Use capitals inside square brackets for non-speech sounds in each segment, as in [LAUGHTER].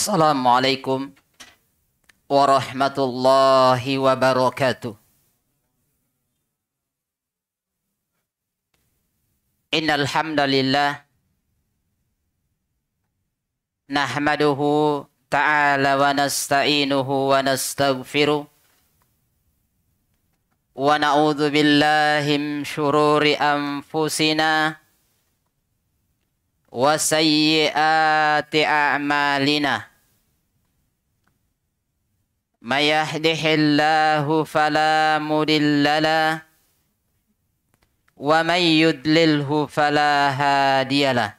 السلام عليكم ورحمة الله وبركاته إن الحمد لله نحمده تعالى ونستعينه ونستغفره ونعوذ بالله من شرور أنفسنا وسيئات أعمالنا ما يهده الله فلا مضل له ومن يضلله فلا هادي له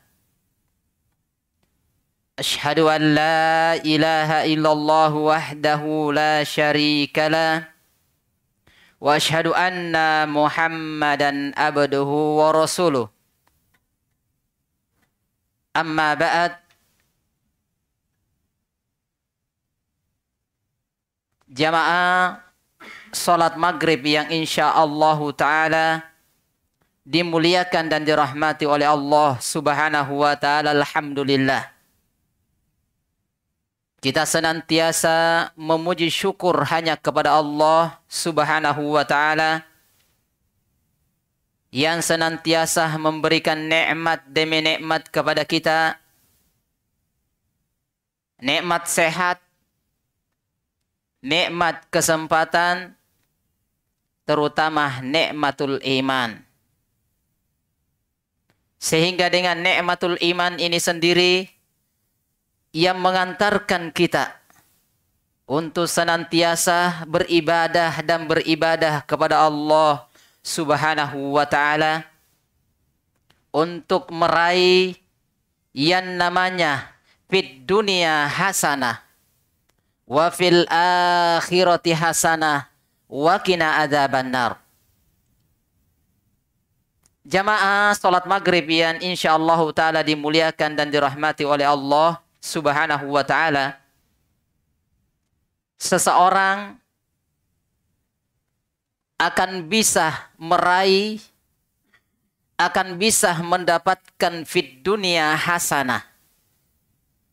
أشهد أن لا إله إلا الله وحده لا شريك له وأشهد أن محمدا عبده ورسوله أما بعد Jamaah Salat maghrib yang insya Allah Ta'ala Dimuliakan dan dirahmati oleh Allah Subhanahu wa ta'ala Alhamdulillah Kita senantiasa memuji syukur hanya kepada Allah Subhanahu wa ta'ala yang senantiasa memberikan nikmat demi nikmat kepada kita. Nikmat sehat, nikmat kesempatan, terutama nikmatul iman. Sehingga dengan nikmatul iman ini sendiri yang mengantarkan kita untuk senantiasa beribadah dan beribadah kepada Allah Subhanahu wa taala untuk meraih yang namanya fid dunia hasanah wa fil akhirati hasanah wa kina adzabannar. Jamaah salat maghrib yang insyaallah taala dimuliakan dan dirahmati oleh Allah Subhanahu wa taala. Seseorang akan bisa meraih akan bisa mendapatkan fit dunia hasanah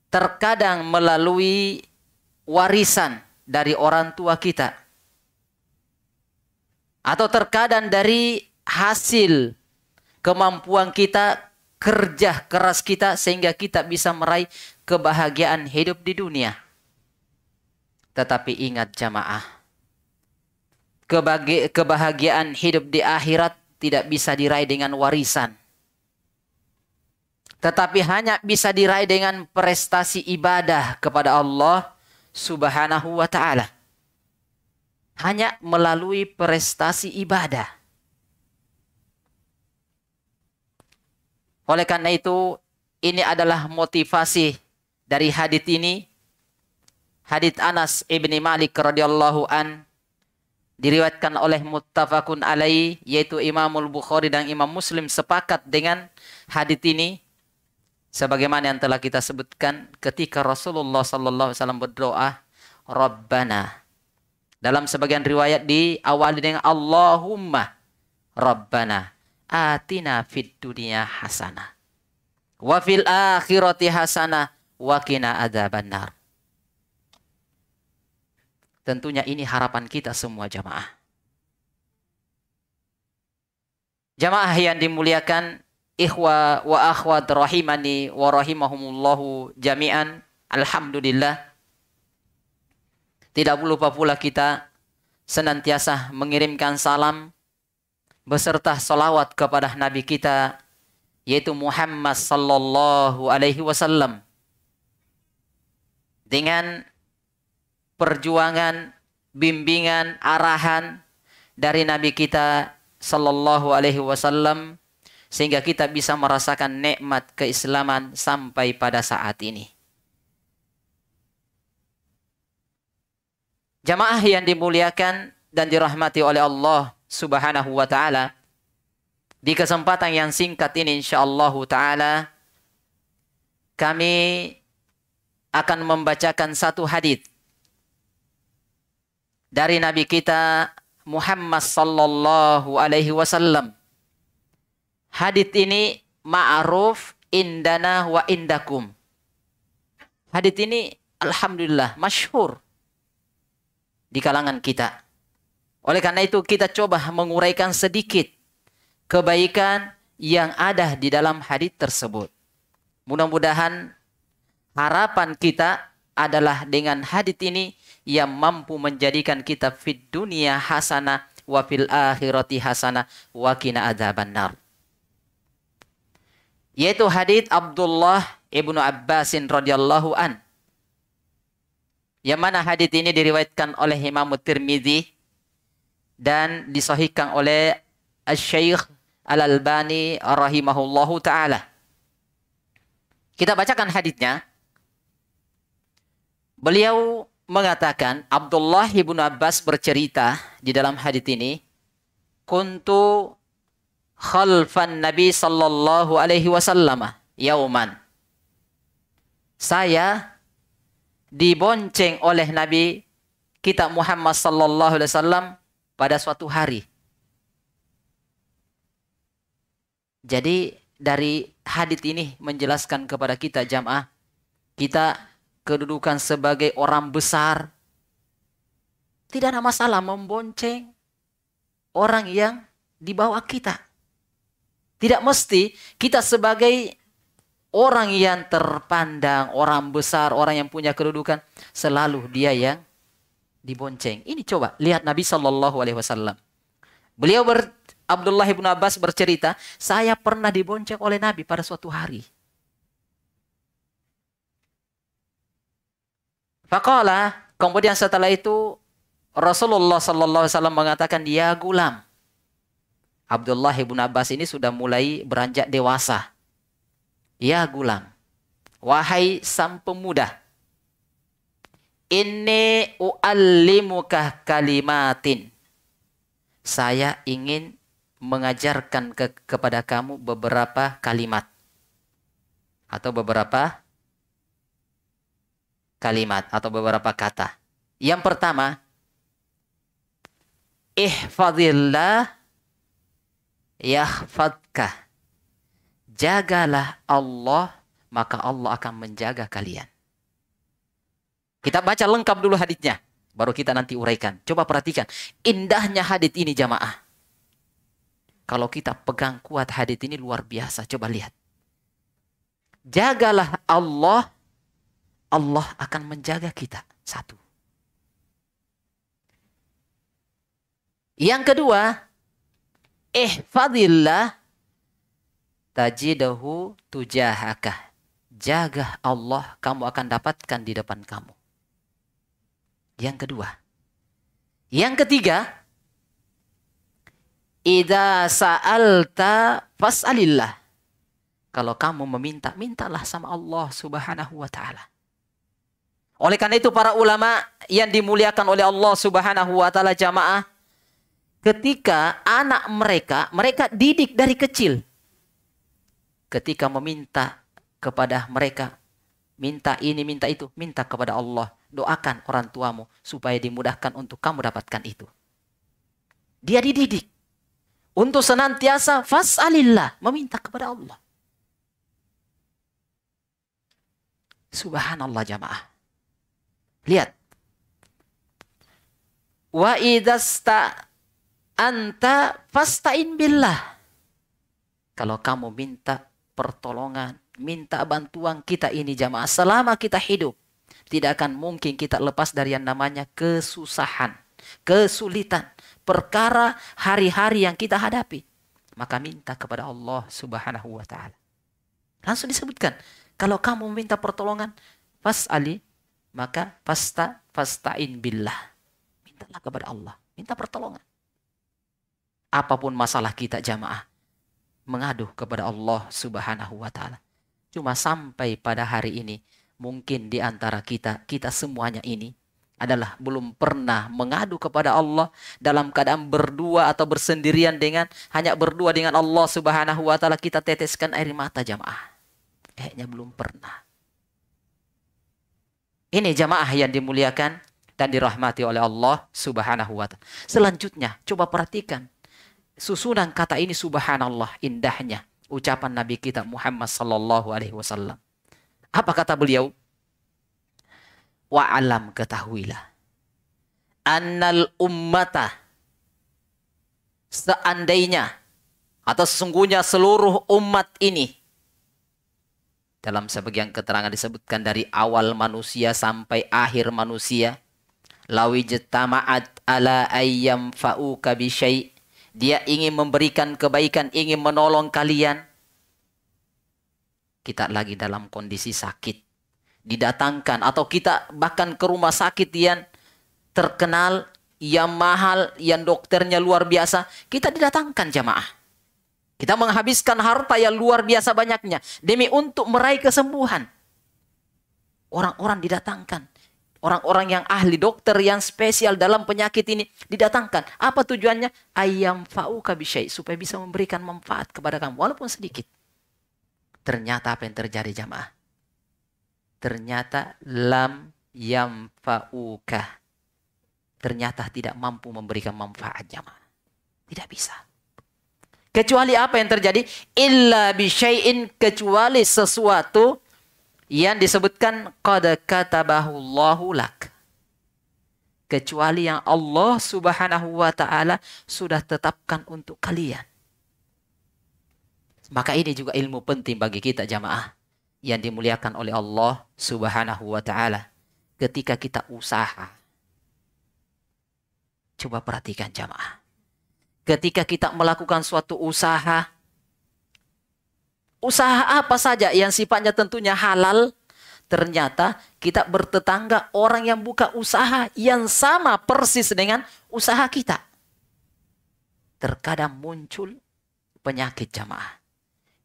terkadang melalui warisan dari orang tua kita atau terkadang dari hasil kemampuan kita kerja keras kita sehingga kita bisa meraih kebahagiaan hidup di dunia tetapi ingat jamaah kebahagiaan hidup di akhirat tidak bisa diraih dengan warisan. Tetapi hanya bisa diraih dengan prestasi ibadah kepada Allah subhanahu wa ta'ala. Hanya melalui prestasi ibadah. Oleh karena itu, ini adalah motivasi dari hadit ini. Hadit Anas ibni Malik radhiyallahu an diriwayatkan oleh muttafaqun alai yaitu Imamul Bukhari dan Imam Muslim sepakat dengan hadis ini sebagaimana yang telah kita sebutkan ketika Rasulullah sallallahu alaihi wasallam berdoa Rabbana dalam sebagian riwayat di awal dengan Allahumma Rabbana atina fid dunya hasanah wa fil akhirati hasanah wa qina adzabannar Tentunya ini harapan kita semua jamaah. Jamaah yang dimuliakan ikhwa wa akhwat rahimani wa rahimahumullahu jami'an. Alhamdulillah. Tidak lupa pula kita senantiasa mengirimkan salam beserta salawat kepada Nabi kita yaitu Muhammad sallallahu alaihi wasallam dengan perjuangan, bimbingan, arahan dari Nabi kita sallallahu alaihi wasallam sehingga kita bisa merasakan nikmat keislaman sampai pada saat ini. Jamaah yang dimuliakan dan dirahmati oleh Allah Subhanahu wa taala. Di kesempatan yang singkat ini insyaallah taala kami akan membacakan satu hadis dari Nabi kita Muhammad sallallahu alaihi wasallam. Hadits ini ma'ruf indana wa indakum. Hadits ini alhamdulillah masyhur di kalangan kita. Oleh karena itu kita coba menguraikan sedikit kebaikan yang ada di dalam hadis tersebut. Mudah-mudahan harapan kita adalah dengan hadis ini yang mampu menjadikan kita fit dunia hasanah wa fil akhirati hasanah wa qina adzabannar. Yaitu hadis Abdullah ibnu Abbasin radhiyallahu an. Yang mana hadis ini diriwayatkan oleh Imam Tirmidzi dan disahihkan oleh Al-Syeikh Al-Albani rahimahullahu taala. Kita bacakan hadisnya. Beliau mengatakan Abdullah ibnu Abbas bercerita di dalam hadis ini, "Kuntu khalfan Nabi sallallahu alaihi wasallam yauman." Saya dibonceng oleh Nabi kita Muhammad sallallahu alaihi wasallam pada suatu hari. Jadi dari hadis ini menjelaskan kepada kita jamaah kita kedudukan sebagai orang besar tidak ada masalah membonceng orang yang di bawah kita. Tidak mesti kita sebagai orang yang terpandang, orang besar, orang yang punya kedudukan, selalu dia yang dibonceng. Ini coba lihat Nabi Shallallahu Alaihi Wasallam. Beliau ber, Abdullah bin Abbas bercerita, saya pernah dibonceng oleh Nabi pada suatu hari. Fakallah, kemudian setelah itu Rasulullah Sallallahu Alaihi Wasallam mengatakan dia gulam. Abdullah bin Abbas ini sudah mulai beranjak dewasa. Ya gulam, wahai sang pemuda, ini u'allimukah kalimatin. Saya ingin mengajarkan ke, kepada kamu beberapa kalimat atau beberapa kalimat atau beberapa kata. Yang pertama, ihfadillah yahfadka. Jagalah Allah, maka Allah akan menjaga kalian. Kita baca lengkap dulu hadisnya, baru kita nanti uraikan. Coba perhatikan, indahnya hadis ini jamaah. Kalau kita pegang kuat hadis ini luar biasa. Coba lihat. Jagalah Allah. Allah akan menjaga kita. Satu. Yang kedua. Ihfadillah. Tajidahu tujahakah. Jaga Allah. Kamu akan dapatkan di depan kamu. Yang kedua. Yang ketiga. Ida sa'alta fas'alillah. Kalau kamu meminta, mintalah sama Allah subhanahu wa ta'ala. Oleh karena itu para ulama yang dimuliakan oleh Allah subhanahu wa ta'ala jamaah. Ketika anak mereka, mereka didik dari kecil. Ketika meminta kepada mereka, minta ini, minta itu, minta kepada Allah. Doakan orang tuamu supaya dimudahkan untuk kamu dapatkan itu. Dia dididik untuk senantiasa fas'alillah, meminta kepada Allah. Subhanallah jamaah. Lihat. Wa idasta anta fasta'in billah. Kalau kamu minta pertolongan, minta bantuan kita ini jamaah selama kita hidup, tidak akan mungkin kita lepas dari yang namanya kesusahan, kesulitan, perkara hari-hari yang kita hadapi. Maka minta kepada Allah subhanahu wa ta'ala. Langsung disebutkan. Kalau kamu minta pertolongan, fas'ali, maka fasta fasta'in billah. Mintalah kepada Allah. Minta pertolongan. Apa pun masalah kita jamaah. Mengadu kepada Allah subhanahu wa ta'ala. Cuma sampai pada hari ini, mungkin di antara kita, kita semuanya ini, adalah belum pernah mengadu kepada Allah dalam keadaan berdua atau bersendirian dengan hanya berdua dengan Allah Subhanahu wa taala kita teteskan air mata jamaah. Kayaknya belum pernah. Ini jamaah yang dimuliakan dan dirahmati oleh Allah Subhanahu wa taala. Selanjutnya, coba perhatikan susunan kata ini subhanallah indahnya ucapan Nabi kita Muhammad sallallahu alaihi wasallam. Apa kata beliau? wa alam ketahuilah annal ummata seandainya atau sesungguhnya seluruh umat ini dalam sebagian keterangan disebutkan dari awal manusia sampai akhir manusia lawi jetama'at ala ayyam fa'uka bisyai dia ingin memberikan kebaikan ingin menolong kalian. Kita lagi dalam kondisi sakit. Didatangkan atau kita bahkan ke rumah sakit yang terkenal yang mahal yang dokternya luar biasa. Kita didatangkan jamaah. Kita menghabiskan harta yang luar biasa banyaknya demi untuk meraih kesembuhan. Orang-orang didatangkan. Orang-orang yang ahli dokter yang spesial dalam penyakit ini didatangkan. Apa tujuannya? Ayam fa'uka bisyai. Supaya bisa memberikan manfaat kepada kamu. Walaupun sedikit. Ternyata apa yang terjadi jamaah? Ternyata lam yam fa'uka. Ternyata tidak mampu memberikan manfaat jamaah. Tidak bisa. Kecuali apa yang terjadi? Illa bisyai'in kecuali sesuatu yang disebutkan qad katabahu Allahu lak. Kecuali yang Allah Subhanahu wa taala sudah tetapkan untuk kalian. Maka ini juga ilmu penting bagi kita jamaah yang dimuliakan oleh Allah Subhanahu wa taala ketika kita usaha. Coba perhatikan jamaah ketika kita melakukan suatu usaha, usaha apa saja yang sifatnya tentunya halal, ternyata kita bertetangga orang yang buka usaha yang sama persis dengan usaha kita. Terkadang muncul penyakit jamaah.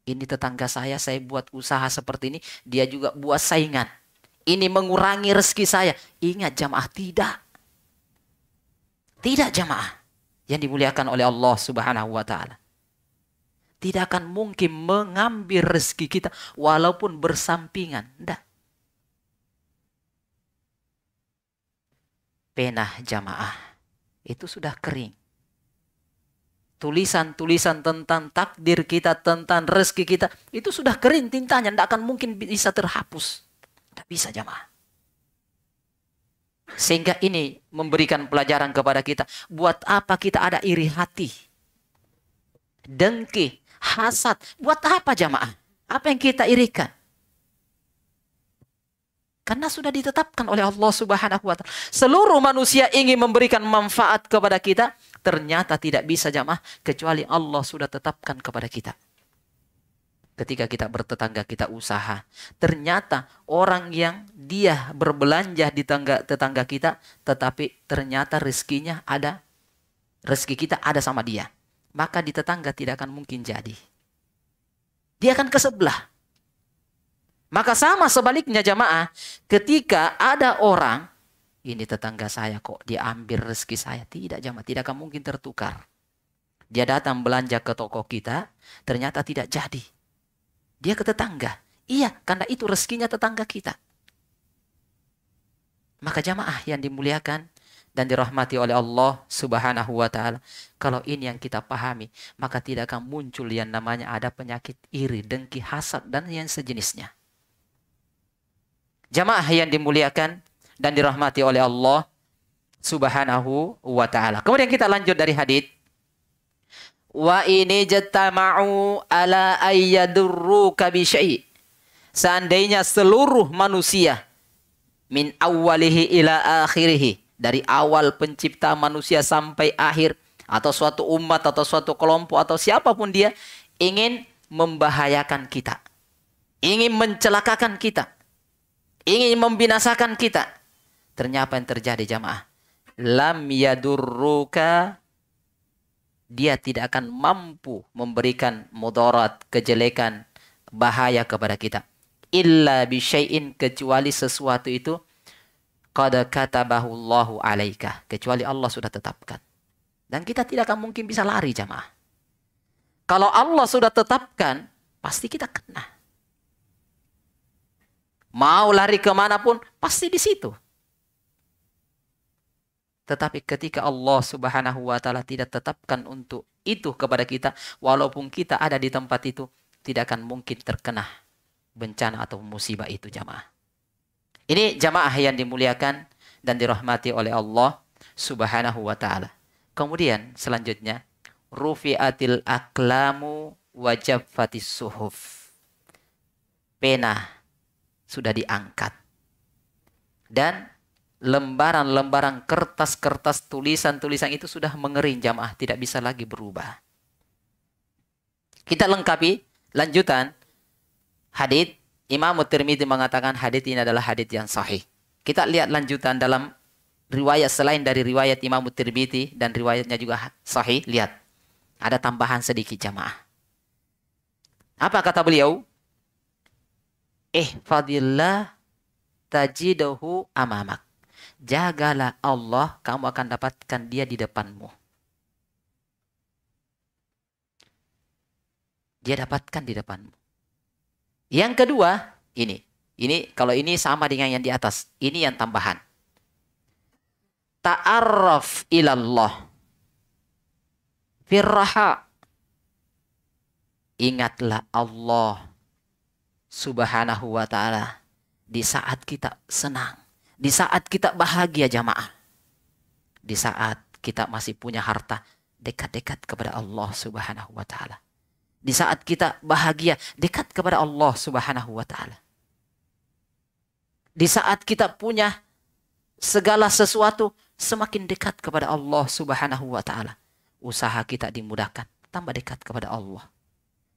Ini tetangga saya, saya buat usaha seperti ini, dia juga buat saingan. Ini mengurangi rezeki saya. Ingat jamaah, tidak. Tidak jamaah yang dimuliakan oleh Allah Subhanahu wa taala. Tidak akan mungkin mengambil rezeki kita walaupun bersampingan. Tidak. Penah jamaah itu sudah kering. Tulisan-tulisan tentang takdir kita, tentang rezeki kita, itu sudah kering tintanya. Tidak akan mungkin bisa terhapus. Tidak bisa jamaah. Sehingga ini memberikan pelajaran kepada kita. Buat apa kita ada iri hati? Dengki, hasad. Buat apa jamaah? Apa yang kita irikan? Karena sudah ditetapkan oleh Allah Subhanahu wa taala. Seluruh manusia ingin memberikan manfaat kepada kita, ternyata tidak bisa jamaah kecuali Allah sudah tetapkan kepada kita ketika kita bertetangga kita usaha ternyata orang yang dia berbelanja di tangga tetangga kita tetapi ternyata rezekinya ada rezeki kita ada sama dia maka di tetangga tidak akan mungkin jadi. Dia akan ke sebelah. Maka sama sebaliknya jamaah ketika ada orang ini tetangga saya kok diambil rezeki saya. Tidak jamaah tidak akan mungkin tertukar. Dia datang belanja ke toko kita ternyata tidak jadi. Dia ke tetangga. Iya, karena itu rezekinya tetangga kita. Maka jamaah yang dimuliakan dan dirahmati oleh Allah Subhanahu wa taala. Kalau ini yang kita pahami, maka tidak akan muncul yang namanya ada penyakit iri, dengki, hasad dan yang sejenisnya. Jamaah yang dimuliakan dan dirahmati oleh Allah Subhanahu wa taala. Kemudian kita lanjut dari hadis wa ini jatama'u ala ayyadurruka bi seandainya seluruh manusia min awwalihi ila akhirih dari awal pencipta manusia sampai akhir atau suatu umat atau suatu kelompok atau siapa pun dia ingin membahayakan kita. Ingin mencelakakan kita. Ingin membinasakan kita. Ternyata yang terjadi jamaah. Lam yadurruka dia tidak akan mampu memberikan mudarat, kejelekan, bahaya kepada kita. Illa bisyai'in kecuali sesuatu itu qad katabahu Allahu alaika. Kecuali Allah sudah tetapkan. Dan kita tidak akan mungkin bisa lari jamaah. Kalau Allah sudah tetapkan, pasti kita kena. Mau lari ke mana pun, pasti di situ. Tetapi ketika Allah Subhanahu wa taala tidak tetapkan untuk itu kepada kita, walaupun kita ada di tempat itu, tidak akan mungkin terkena bencana atau musibah itu jamaah. Ini jamaah yang dimuliakan dan dirahmati oleh Allah Subhanahu wa taala. Kemudian selanjutnya rufi'atil aklamu wajab fatis suhuf. Pena sudah diangkat. Dan lembaran-lembaran kertas-kertas tulisan-tulisan itu sudah mengering jamaah, tidak bisa lagi berubah. Kita lengkapi lanjutan hadit Imam Tirmidzi mengatakan hadit ini adalah hadit yang sahih. Kita lihat lanjutan dalam riwayat selain dari riwayat Imam Tirmidzi dan riwayatnya juga sahih, lihat. Ada tambahan sedikit jamaah. Apa kata beliau? Eh fadillah tajidahu amamak. Jagalah Allah, kamu akan dapatkan dia di depanmu. Dia dapatkan di depanmu. Yang kedua, ini. Ini kalau ini sama dengan yang di atas. Ini yang tambahan. Ta'arraf ilallah. Firraha. Ingatlah Allah subhanahu wa ta'ala. Di saat kita senang. Di saat kita bahagia jamaah. Di saat kita masih punya harta dekat-dekat kepada Allah subhanahu wa ta'ala di saat kita bahagia dekat kepada Allah subhanahu wa ta'ala di saat kita punya segala sesuatu semakin dekat kepada Allah Subhanahu wa taala. Usaha kita dimudahkan, tambah dekat kepada Allah.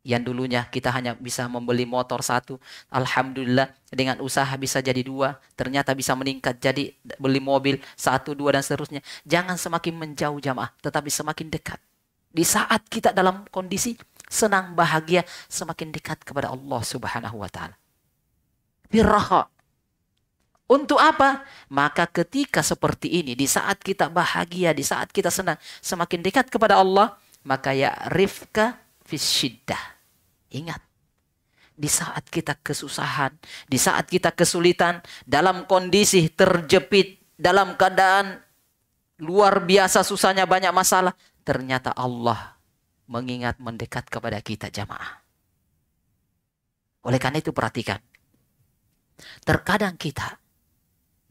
Yang dulunya kita hanya bisa membeli motor satu, alhamdulillah dengan usaha bisa jadi dua, ternyata bisa meningkat jadi beli mobil satu, dua dan seterusnya. Jangan semakin menjauh jamaah, tetapi semakin dekat. Di saat kita dalam kondisi senang, bahagia, semakin dekat kepada Allah Subhanahu wa taala. Birraha, untuk apa? Maka ketika seperti ini, di saat kita bahagia, di saat kita senang, semakin dekat kepada Allah, maka ya rifka fisyiddah. Ingat, di saat kita kesusahan, di saat kita kesulitan, dalam kondisi terjepit, dalam keadaan luar biasa susahnya banyak masalah, ternyata Allah mengingat mendekat kepada kita jamaah. Oleh karena itu perhatikan. Terkadang kita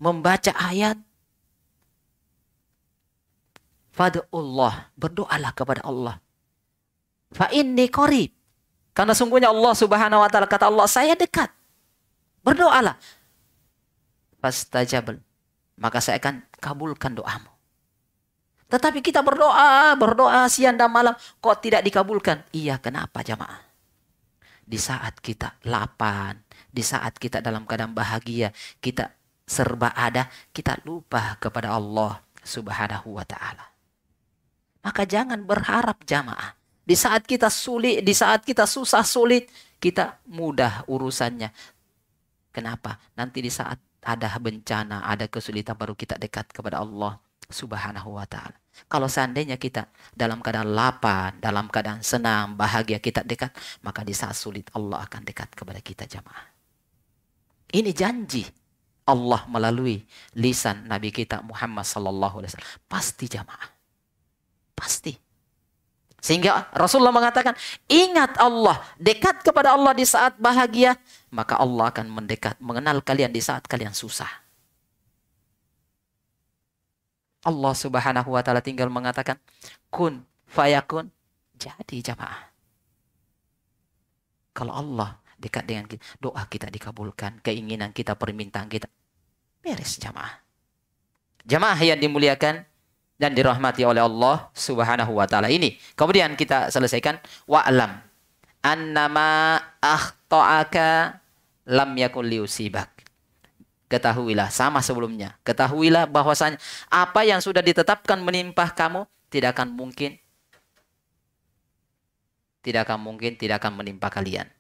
membaca ayat Fadullah, berdoalah kepada Allah. Fa inni qarib. Karena sungguhnya Allah Subhanahu wa taala kata Allah, saya dekat. Berdoalah. Fastajabal. Maka saya akan kabulkan doamu. Tetapi kita berdoa, berdoa siang dan malam, kok tidak dikabulkan? Iya, kenapa jamaah? Di saat kita lapar, di saat kita dalam keadaan bahagia, kita serba ada, kita lupa kepada Allah Subhanahu wa taala. Maka jangan berharap jamaah. Di saat kita sulit, di saat kita susah sulit, kita mudah urusannya. Kenapa? Nanti di saat ada bencana, ada kesulitan baru kita dekat kepada Allah Subhanahu wa taala. Kalau seandainya kita dalam keadaan lapar, dalam keadaan senang, bahagia kita dekat, maka di saat sulit Allah akan dekat kepada kita jamaah. Ini janji Allah melalui lisan Nabi kita Muhammad sallallahu alaihi wasallam. Pasti jamaah. Pasti. Sehingga Rasulullah mengatakan, ingat Allah, dekat kepada Allah di saat bahagia, maka Allah akan mendekat, mengenal kalian di saat kalian susah. Allah subhanahu wa ta'ala tinggal mengatakan, kun fayakun, jadi jamaah. Kalau Allah dekat dengan kita. Doa kita dikabulkan, keinginan kita, permintaan kita. Beres jamaah. Jamaah yang dimuliakan dan dirahmati oleh Allah Subhanahu wa taala ini. Kemudian kita selesaikan wa'lam annama akhta'aka lam yakun liusibak. Ketahuilah sama sebelumnya. Ketahuilah bahwasanya apa yang sudah ditetapkan menimpa kamu tidak akan mungkin tidak akan mungkin tidak akan menimpa kalian.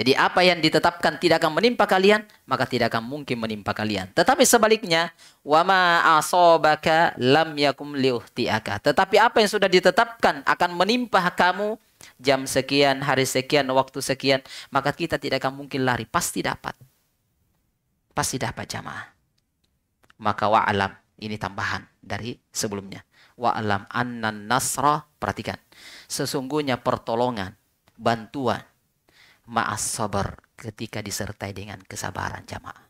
Jadi apa yang ditetapkan tidak akan menimpa kalian, maka tidak akan mungkin menimpa kalian. Tetapi sebaliknya, wama asobaka lam yakum liuhtiaka. Tetapi apa yang sudah ditetapkan akan menimpa kamu jam sekian, hari sekian, waktu sekian, maka kita tidak akan mungkin lari. Pasti dapat. Pasti dapat jamaah. Maka wa'alam, ini tambahan dari sebelumnya. Wa'alam annan nasra, perhatikan. Sesungguhnya pertolongan, bantuan, ma'as sabar ketika disertai dengan kesabaran jamaah.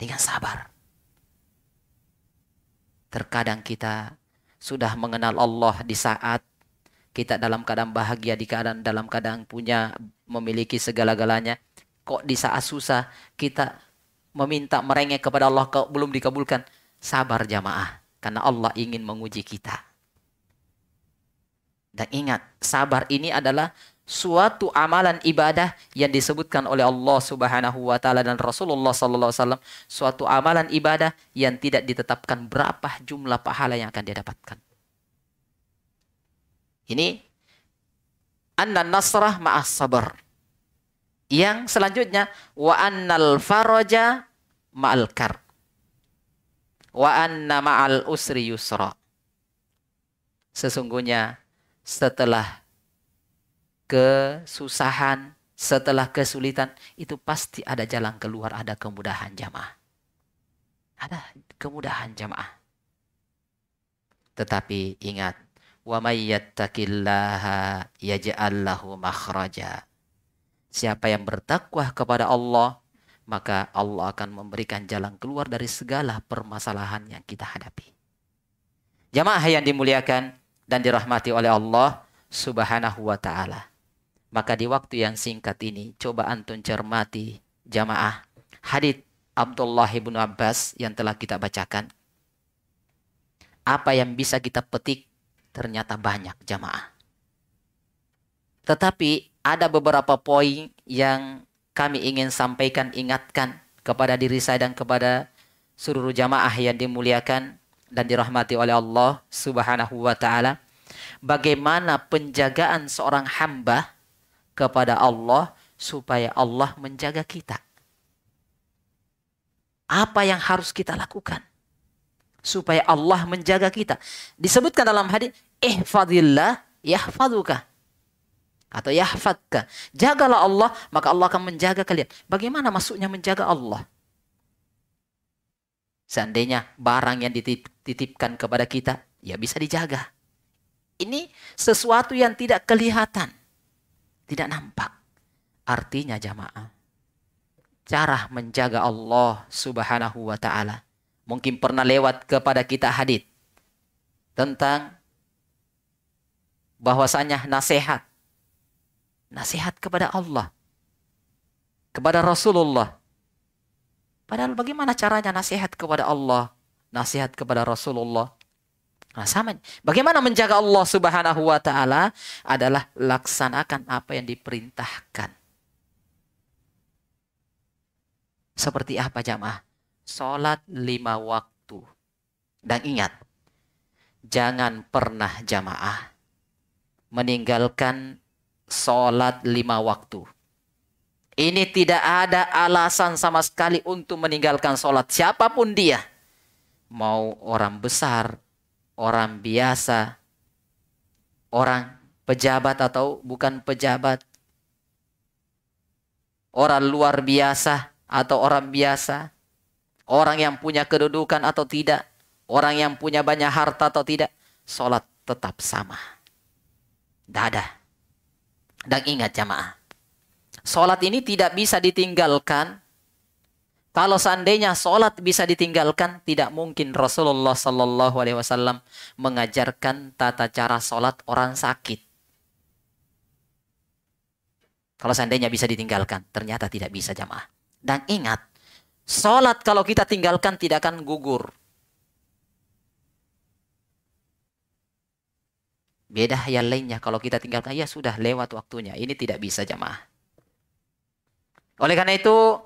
Dengan sabar. Terkadang kita sudah mengenal Allah di saat kita dalam keadaan bahagia, di keadaan dalam keadaan punya memiliki segala-galanya. Kok di saat susah kita meminta merengek kepada Allah kok belum dikabulkan. Sabar jamaah. Karena Allah ingin menguji kita. Dan ingat, sabar ini adalah suatu amalan ibadah yang disebutkan oleh Allah Subhanahu wa taala dan Rasulullah sallallahu alaihi wasallam suatu amalan ibadah yang tidak ditetapkan berapa jumlah pahala yang akan dia dapatkan. Ini anna nasrah ma'as sabar. Yang selanjutnya wa annal faraja ma'al kar. Wa anna ma'al usri yusra. Sesungguhnya setelah kesusahan, setelah kesulitan, itu pasti ada jalan keluar, ada kemudahan jamaah. Ada kemudahan jamaah. Tetapi ingat, wa may yattaqillaha yaj'al lahu makhraja. Siapa yang bertakwa kepada Allah, maka Allah akan memberikan jalan keluar dari segala permasalahan yang kita hadapi. Jamaah yang dimuliakan dan dirahmati oleh Allah Subhanahu wa taala. Maka di waktu yang singkat ini coba antum cermati jamaah hadits Abdullah bin Abbas yang telah kita bacakan. Apa yang bisa kita petik ternyata banyak jamaah. Tetapi ada beberapa poin yang kami ingin sampaikan ingatkan kepada diri saya dan kepada seluruh jamaah yang dimuliakan dan dirahmati oleh Allah Subhanahu wa taala. Bagaimana penjagaan seorang hamba kepada Allah supaya Allah menjaga kita. Apa yang harus kita lakukan? Supaya Allah menjaga kita. Disebutkan dalam hadis, ihfadillah yahfaduka. Atau yahfadka. Jagalah Allah, maka Allah akan menjaga kalian. Bagaimana maksudnya menjaga Allah? Seandainya barang yang dititipkan kepada kita, ya bisa dijaga. Ini sesuatu yang tidak kelihatan tidak nampak. Artinya jamaah, cara menjaga Allah Subhanahu wa taala. Mungkin pernah lewat kepada kita hadis tentang bahwasanya nasihat nasihat kepada Allah kepada Rasulullah. Padahal bagaimana caranya nasihat kepada Allah, nasihat kepada Rasulullah? Nah, sama. Bagaimana menjaga Allah Subhanahu wa taala adalah laksanakan apa yang diperintahkan. Seperti apa jamaah? Salat lima waktu. Dan ingat, jangan pernah jamaah meninggalkan salat lima waktu. Ini tidak ada alasan sama sekali untuk meninggalkan sholat siapa pun dia. Mau orang besar, orang biasa, orang pejabat atau bukan pejabat, orang luar biasa atau orang biasa, orang yang punya kedudukan atau tidak, orang yang punya banyak harta atau tidak, sholat tetap sama. Dada. Dan ingat jamaah, sholat ini tidak bisa ditinggalkan kalau seandainya sholat bisa ditinggalkan, tidak mungkin Rasulullah Sallallahu Alaihi Wasallam mengajarkan tata cara sholat orang sakit. Kalau seandainya bisa ditinggalkan, ternyata tidak bisa jamaah. Dan ingat, sholat kalau kita tinggalkan tidak akan gugur. Beda yang lainnya. Kalau kita tinggalkan, ya sudah lewat waktunya. Ini tidak bisa jamaah. Oleh karena itu,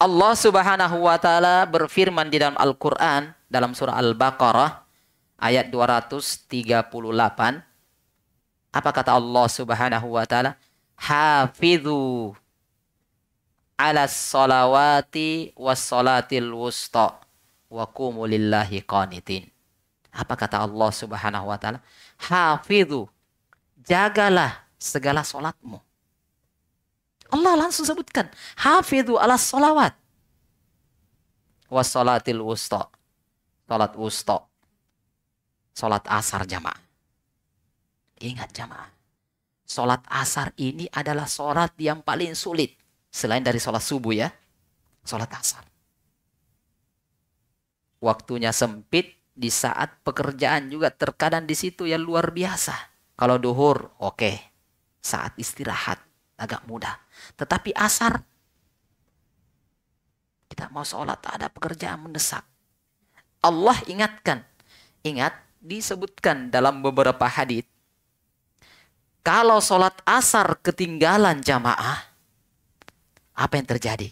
Allah Subhanahu wa taala berfirman di dalam Al-Qur'an dalam surah Al-Baqarah ayat 238 apa kata Allah Subhanahu wa taala? Hafizu ala salawati was salatil wusta wa qumu lillahi qanitin. Apa kata Allah Subhanahu wa taala hafizu jagalah segala salatmu Allah langsung sebutkan. Hafidhu ala salawat. Wassalatil wusta. Salat wusta. Salat asar jamaah. Ingat jamaah. Sholat asar ini adalah sholat yang paling sulit. Selain dari sholat subuh ya. Sholat asar. Waktunya sempit di saat pekerjaan juga terkadang di situ yang luar biasa. Kalau duhur, oke. Okay. Saat istirahat, agak mudah. Tetapi asar, kita mau sholat, ada pekerjaan mendesak. Allah ingatkan. Ingat, disebutkan dalam beberapa hadis kalau sholat asar ketinggalan jamaah, apa yang terjadi?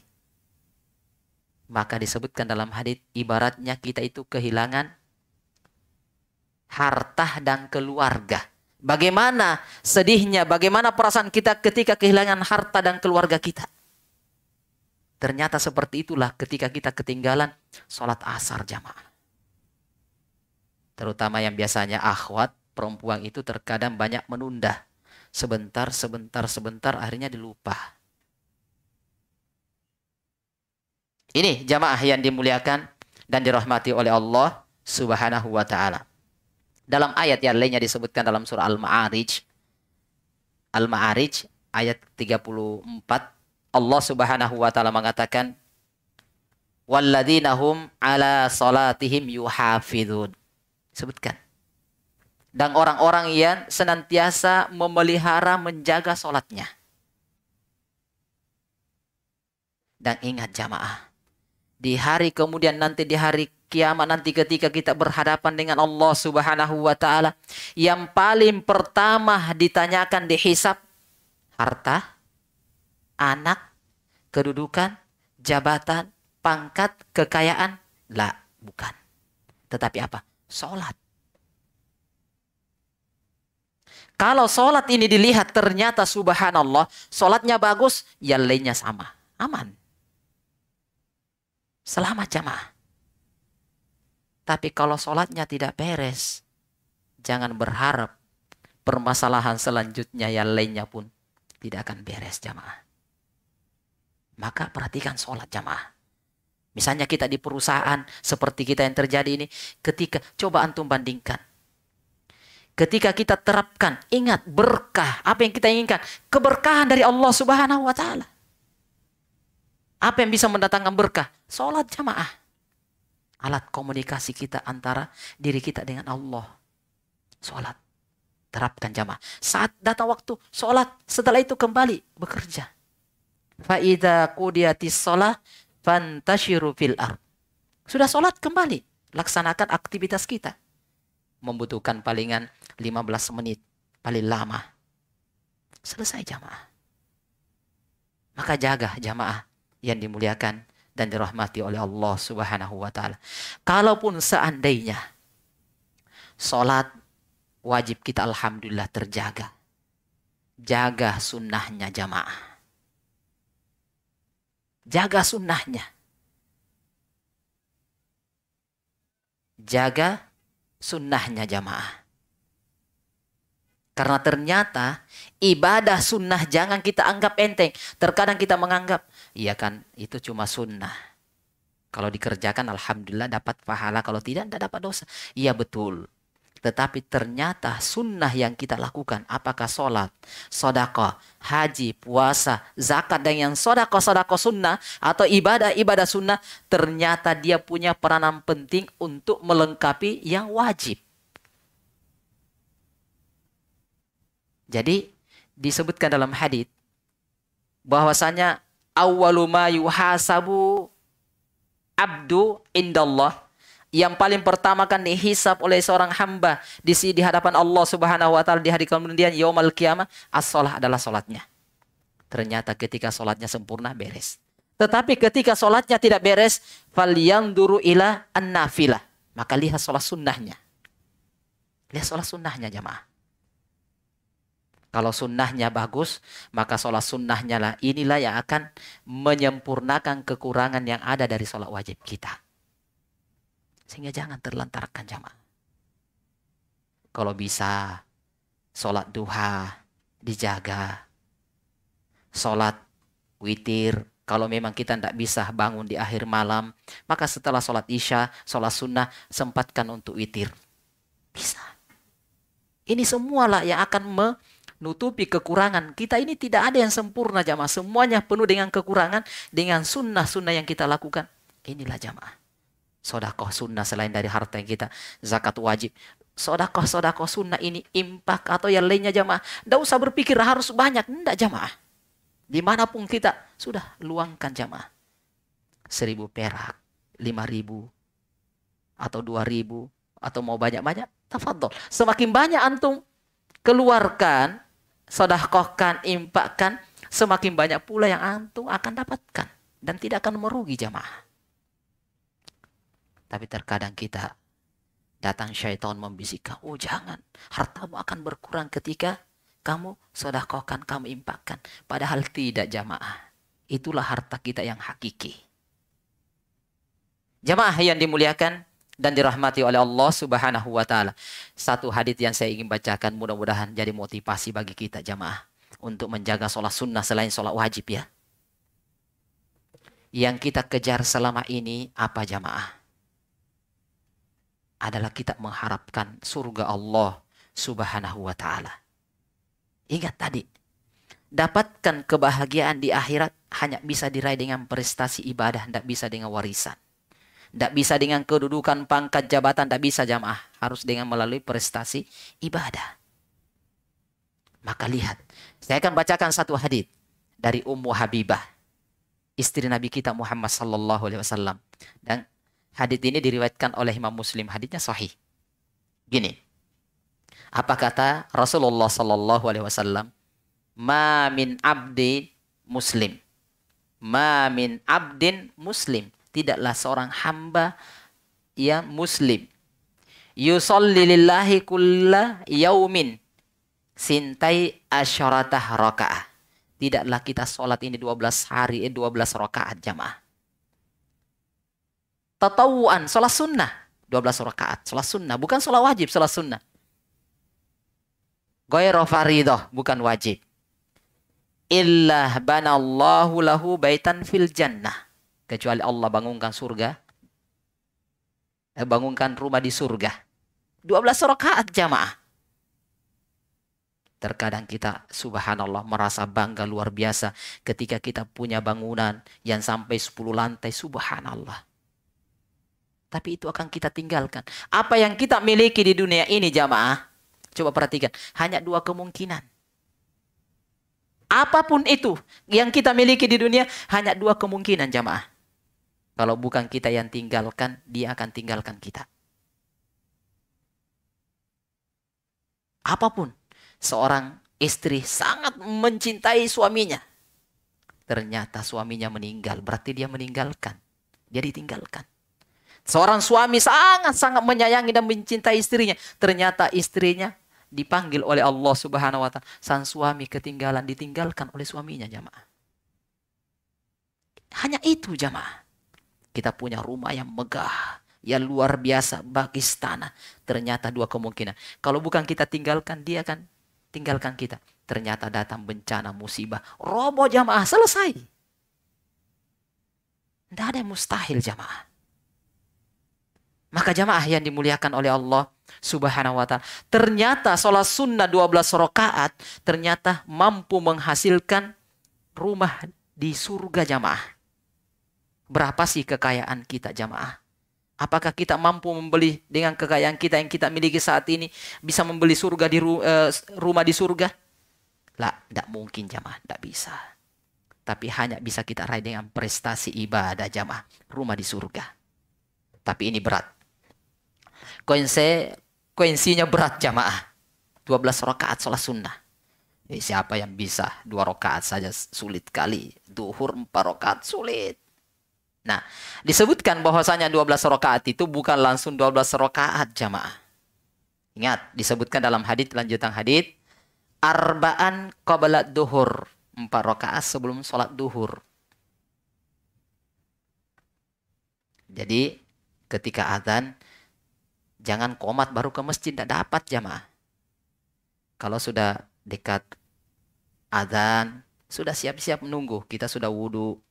Maka disebutkan dalam hadis ibaratnya kita itu kehilangan harta dan keluarga. Bagaimana sedihnya, bagaimana perasaan kita ketika kehilangan harta dan keluarga kita. Ternyata seperti itulah ketika kita ketinggalan sholat asar jamaah. Terutama yang biasanya akhwat, perempuan itu terkadang banyak menunda sebentar, sebentar, sebentar, akhirnya dilupa. Ini jamaah yang dimuliakan dan dirahmati oleh Allah Subhanahu wa taala. Dalam ayat yang lainnya disebutkan dalam surah Al-Ma'arij Al-Ma'arij ayat 34 Allah Subhanahu wa taala mengatakan walladzina hum ala salatihim yuhafizun. Sebutkan dan orang-orang yang senantiasa memelihara menjaga sholatnya. Dan ingat jamaah, di hari kemudian nanti di hari kiamat nanti ketika kita berhadapan dengan Allah Subhanahu wa taala, yang paling pertama ditanyakan di hisab harta, anak, kedudukan, jabatan, pangkat, kekayaan, lah bukan. Tetapi apa? Salat. Kalau sholat ini dilihat ternyata subhanallah, sholatnya bagus, yang lainnya sama. Aman. Selamat jamaah. Tapi kalau sholatnya tidak beres, jangan berharap permasalahan selanjutnya yang lainnya pun tidak akan beres jamaah. Maka perhatikan sholat jamaah. Misalnya kita di perusahaan seperti kita yang terjadi ini, ketika coba antum bandingkan Ketika kita terapkan, ingat berkah, apa yang kita inginkan? Keberkahan dari Allah Subhanahu wa taala. Apa yang bisa mendatangkan berkah? Salat jamaah. Alat komunikasi kita antara diri kita dengan Allah. Salat. Terapkan jamaah. Saat datang waktu salat, setelah itu kembali bekerja. Faida kudiatis sholat fantashiru fil ard. Sudah sholat kembali. Laksanakan aktivitas kita. Membutuhkan palingan 15 menit paling lama. Selesai jamaah. Maka jaga jamaah yang dimuliakan dan dirahmati oleh Allah Subhanahu wa taala. Kalaupun seandainya salat wajib kita alhamdulillah terjaga. Jaga sunnahnya jamaah. Jaga sunnahnya. Jaga sunnahnya jamaah. Karena ternyata ibadah sunnah jangan kita anggap enteng. Terkadang kita menganggap, iya kan itu cuma sunnah. Kalau dikerjakan Alhamdulillah dapat pahala. Kalau tidak, tidak dapat dosa. Iya betul. Tetapi ternyata sunnah yang kita lakukan. Apakah sholat, sodako, haji, puasa, zakat. Dan yang sodako, sodako sunnah. Atau ibadah-ibadah sunnah. Ternyata dia punya peranan penting untuk melengkapi yang wajib. Jadi disebutkan dalam hadis bahwasanya awwalu ma yuhasabu abdu indallah yang paling pertama kan dihisap oleh seorang hamba di di hadapan Allah Subhanahu wa taala di hari kemudian yaumul kiamah as-shalah adalah salatnya. Ternyata ketika salatnya sempurna beres. Tetapi ketika salatnya tidak beres, falyanzuru ila an-nafilah. Maka lihat salat sunnahnya. Lihat salat sunnahnya jamaah. Kalau sunnahnya bagus, maka sholat sunnahnya lah inilah yang akan menyempurnakan kekurangan yang ada dari sholat wajib kita. Sehingga jangan terlantarkan jamaah. Kalau bisa sholat duha dijaga. Sholat witir. Kalau memang kita tidak bisa bangun di akhir malam, maka setelah sholat isya, sholat sunnah, sempatkan untuk witir. Bisa. Ini semualah yang akan me nutupi kekurangan. Kita ini tidak ada yang sempurna jamaah. Semuanya penuh dengan kekurangan. Dengan sunnah-sunnah yang kita lakukan. Inilah jamaah. Sodakoh sunnah selain dari harta yang kita. Zakat wajib. Sodakoh-sodakoh sunnah ini impak atau yang lainnya jamaah. Tidak usah berpikir harus banyak. Tidak jamaah. Di mana pun kita sudah luangkan jamaah. Seribu perak, lima ribu, atau dua ribu, atau mau banyak-banyak, tafadhol. Semakin banyak antum keluarkan, sodakohkan, impakkan, semakin banyak pula yang antum akan dapatkan. Dan tidak akan merugi jamaah. Tapi terkadang kita datang syaitan membisikkan, oh jangan, hartamu akan berkurang ketika kamu sodakohkan, kamu impakkan. Padahal tidak jamaah. Itulah harta kita yang hakiki. Jamaah yang dimuliakan dan dirahmati oleh Allah Subhanahu wa taala. Satu hadis yang saya ingin bacakan mudah-mudahan jadi motivasi bagi kita jamaah untuk menjaga sholat sunnah selain sholat wajib ya. Yang kita kejar selama ini apa jamaah? Adalah kita mengharapkan surga Allah Subhanahu wa taala. Ingat tadi, dapatkan kebahagiaan di akhirat hanya bisa diraih dengan prestasi ibadah, tidak bisa dengan warisan. Tidak bisa dengan kedudukan pangkat jabatan, tidak bisa jamaah. Harus dengan melalui prestasi ibadah. Maka lihat, saya akan bacakan satu hadis dari Ummu Habibah, istri Nabi kita Muhammad sallallahu alaihi wasallam. Dan hadis ini diriwayatkan oleh Imam Muslim, hadisnya sahih. Gini, apa kata Rasulullah Sallallahu Alaihi Wasallam? Ma min abdi muslim. Ma min abdin muslim. Tidaklah seorang hamba yang muslim. Yusalli lillahi kulla yaumin. Sintai asyaratah rakaah. Tidaklah kita sholat ini 12 hari, eh, 12 rakaat jamaah. Tatawuan, sholat sunnah. 12 rakaat, sholat sunnah. Bukan sholat wajib, sholat sunnah. Goyro faridoh, bukan wajib. Illah banallahu lahu baitan fil jannah. Kecuali Allah bangunkan surga. Eh, bangunkan rumah di surga. 12 rakaat jamaah. Terkadang kita subhanallah merasa bangga luar biasa ketika kita punya bangunan yang sampai 10 lantai subhanallah. Tapi itu akan kita tinggalkan. Apa yang kita miliki di dunia ini jamaah Coba perhatikan, hanya dua kemungkinan. Apa pun itu yang kita miliki di dunia, hanya dua kemungkinan jamaah. Kalau bukan kita yang tinggalkan, dia akan tinggalkan kita. Apa pun, seorang istri sangat mencintai suaminya. Ternyata suaminya meninggal, berarti dia meninggalkan. Dia ditinggalkan. Seorang suami sangat-sangat menyayangi dan mencintai istrinya. Ternyata istrinya dipanggil oleh Allah Subhanahu wa taala. Sang suami ketinggalan ditinggalkan oleh suaminya jamaah. Hanya itu jamaah. Kita punya rumah yang megah, yang luar biasa bagi istana. Ternyata dua kemungkinan. Kalau bukan kita tinggalkan, dia akan tinggalkan kita. Ternyata datang bencana musibah. Robo jamaah selesai. Tidak ada yang mustahil jamaah. Maka jamaah yang dimuliakan oleh Allah subhanahu wa ta'ala. Ternyata sholat sunnah 12 rakaat ternyata mampu menghasilkan rumah di surga jamaah. Berapa sih kekayaan kita jamaah? Apakah kita mampu membeli dengan kekayaan kita yang kita miliki saat ini bisa membeli surga di uh, rumah di surga? Lah, tidak mungkin jamaah, tidak bisa. Tapi hanya bisa kita raih dengan prestasi ibadah jamaah, rumah di surga. Tapi ini berat. Konsekuensinya berat jamaah. 12 rakaat sholat sunnah. Eh, siapa yang bisa dua rakaat saja sulit kali. Duhur empat rakaat sulit. Nah, disebutkan bahwasanya 12 rakaat itu bukan langsung 12 rakaat jamaah. Ingat, disebutkan dalam hadis lanjutan hadis arbaan qabla duhur. Empat rakaat sebelum sholat duhur. Jadi ketika azan Jangan komat baru ke masjid, tidak dapat jamaah. Kalau sudah dekat adzan, sudah siap-siap menunggu. Kita sudah wudhu,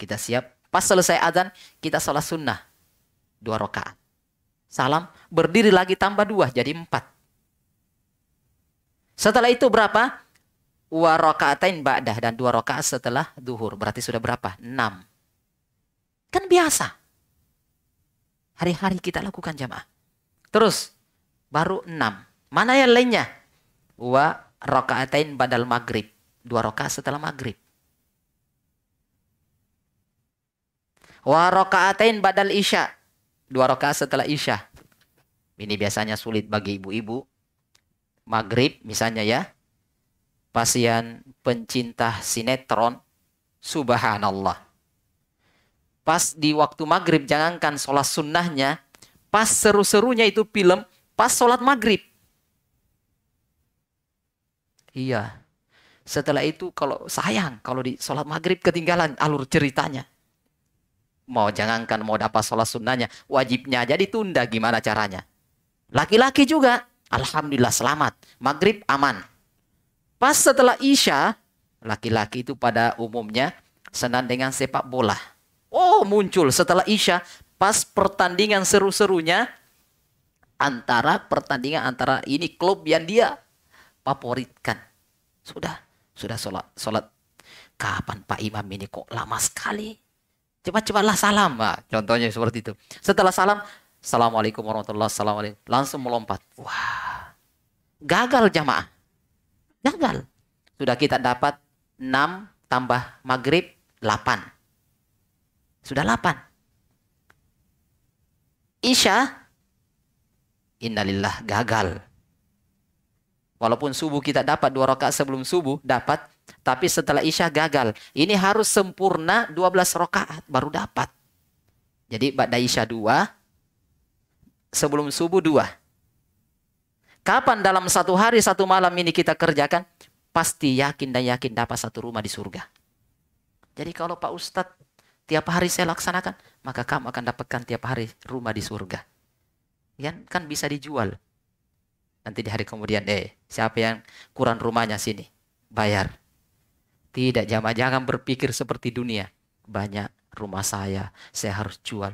kita siap. Pas selesai adzan, kita sholat sunnah. Dua rakaat. Salam, berdiri lagi tambah dua, jadi empat. Setelah itu berapa? wa rakaatain ba'dah dan dua rakaat setelah duhur. Berarti sudah berapa? Enam. Kan biasa. Hari-hari kita lakukan jamaah. Terus baru enam. Mana yang lainnya? Wa rakaatain badal maghrib. Dua rakaat setelah maghrib. Wa rakaatain badal isya. Dua rakaat setelah isya. Ini biasanya sulit bagi ibu-ibu. Maghrib misalnya ya pasien pencinta sinetron, subhanallah. Pas di waktu maghrib, jangankan sholat sunnahnya, pas seru-serunya itu film, pas sholat maghrib. Iya. Setelah itu kalau sayang, kalau di sholat maghrib ketinggalan alur ceritanya. Mau jangankan mau dapat sholat sunnahnya, wajibnya aja ditunda gimana caranya. Laki-laki juga, Alhamdulillah selamat. Maghrib aman. Pas setelah Isya, laki-laki itu pada umumnya senang dengan sepak bola. Oh, muncul setelah Isya, pas pertandingan seru-serunya antara pertandingan antara ini klub yang dia favoritkan. Sudah, sudah sholat, sholat. Kapan Pak Imam ini kok lama sekali? Cepat-cepatlah salam. Nah, contohnya seperti itu. Setelah salam, Assalamualaikum warahmatullahi wabarakatuh. Langsung melompat. Wah, gagal jamaah. Gagal. Sudah kita dapat 6 tambah maghrib 8. Sudah 8. Isya. Innalillah gagal. Walaupun subuh kita dapat dua rakaat sebelum subuh dapat, tapi setelah isya gagal. Ini harus sempurna 12 rakaat baru dapat. Jadi ba'da isya 2, sebelum subuh 2. Kapan dalam satu hari, satu malam ini kita kerjakan? Pasti yakin dan yakin dapat satu rumah di surga. Jadi kalau Pak Ustadz tiap hari saya laksanakan, maka kamu akan dapatkan tiap hari rumah di surga. Ya, kan bisa dijual. Nanti di hari kemudian, eh, siapa yang kurang rumahnya sini? Bayar. Tidak, jamaah jangan berpikir seperti dunia. Banyak rumah saya, saya harus jual.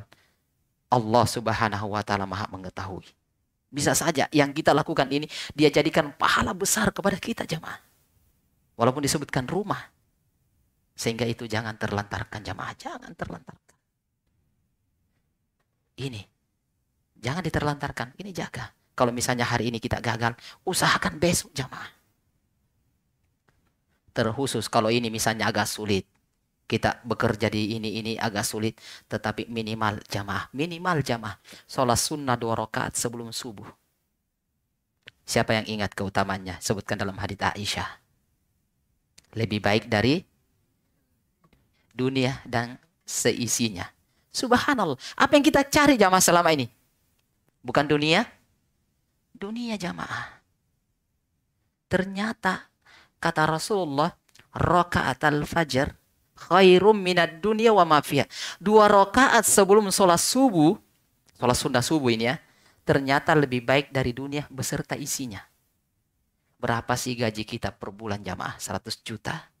Allah subhanahu wa ta'ala maha mengetahui. Bisa saja yang kita lakukan ini dia jadikan pahala besar kepada kita jemaah. Walaupun disebutkan rumah. Sehingga itu jangan terlantarkan jemaah, jangan terlantarkan. Ini jangan diterlantarkan, ini jaga. Kalau misalnya hari ini kita gagal, usahakan besok jemaah. Terkhusus kalau ini misalnya agak sulit, kita bekerja di ini ini agak sulit tetapi minimal jamaah minimal jamaah. Sholat sunnah dua rakaat sebelum subuh. Siapa yang ingat keutamanya? Sebutkan dalam hadits Aisyah. Lebih baik dari dunia dan seisinya. Subhanallah. Apa yang kita cari jamaah selama ini? Bukan dunia? Dunia jamaah. Ternyata kata Rasulullah rakaat al-fajr khairum minad dunia wa mafia. Dua rakaat sebelum sholat subuh, sholat sunnah subuh ini ya, ternyata lebih baik dari dunia beserta isinya. Berapa sih gaji kita per bulan jamaah? 100 juta?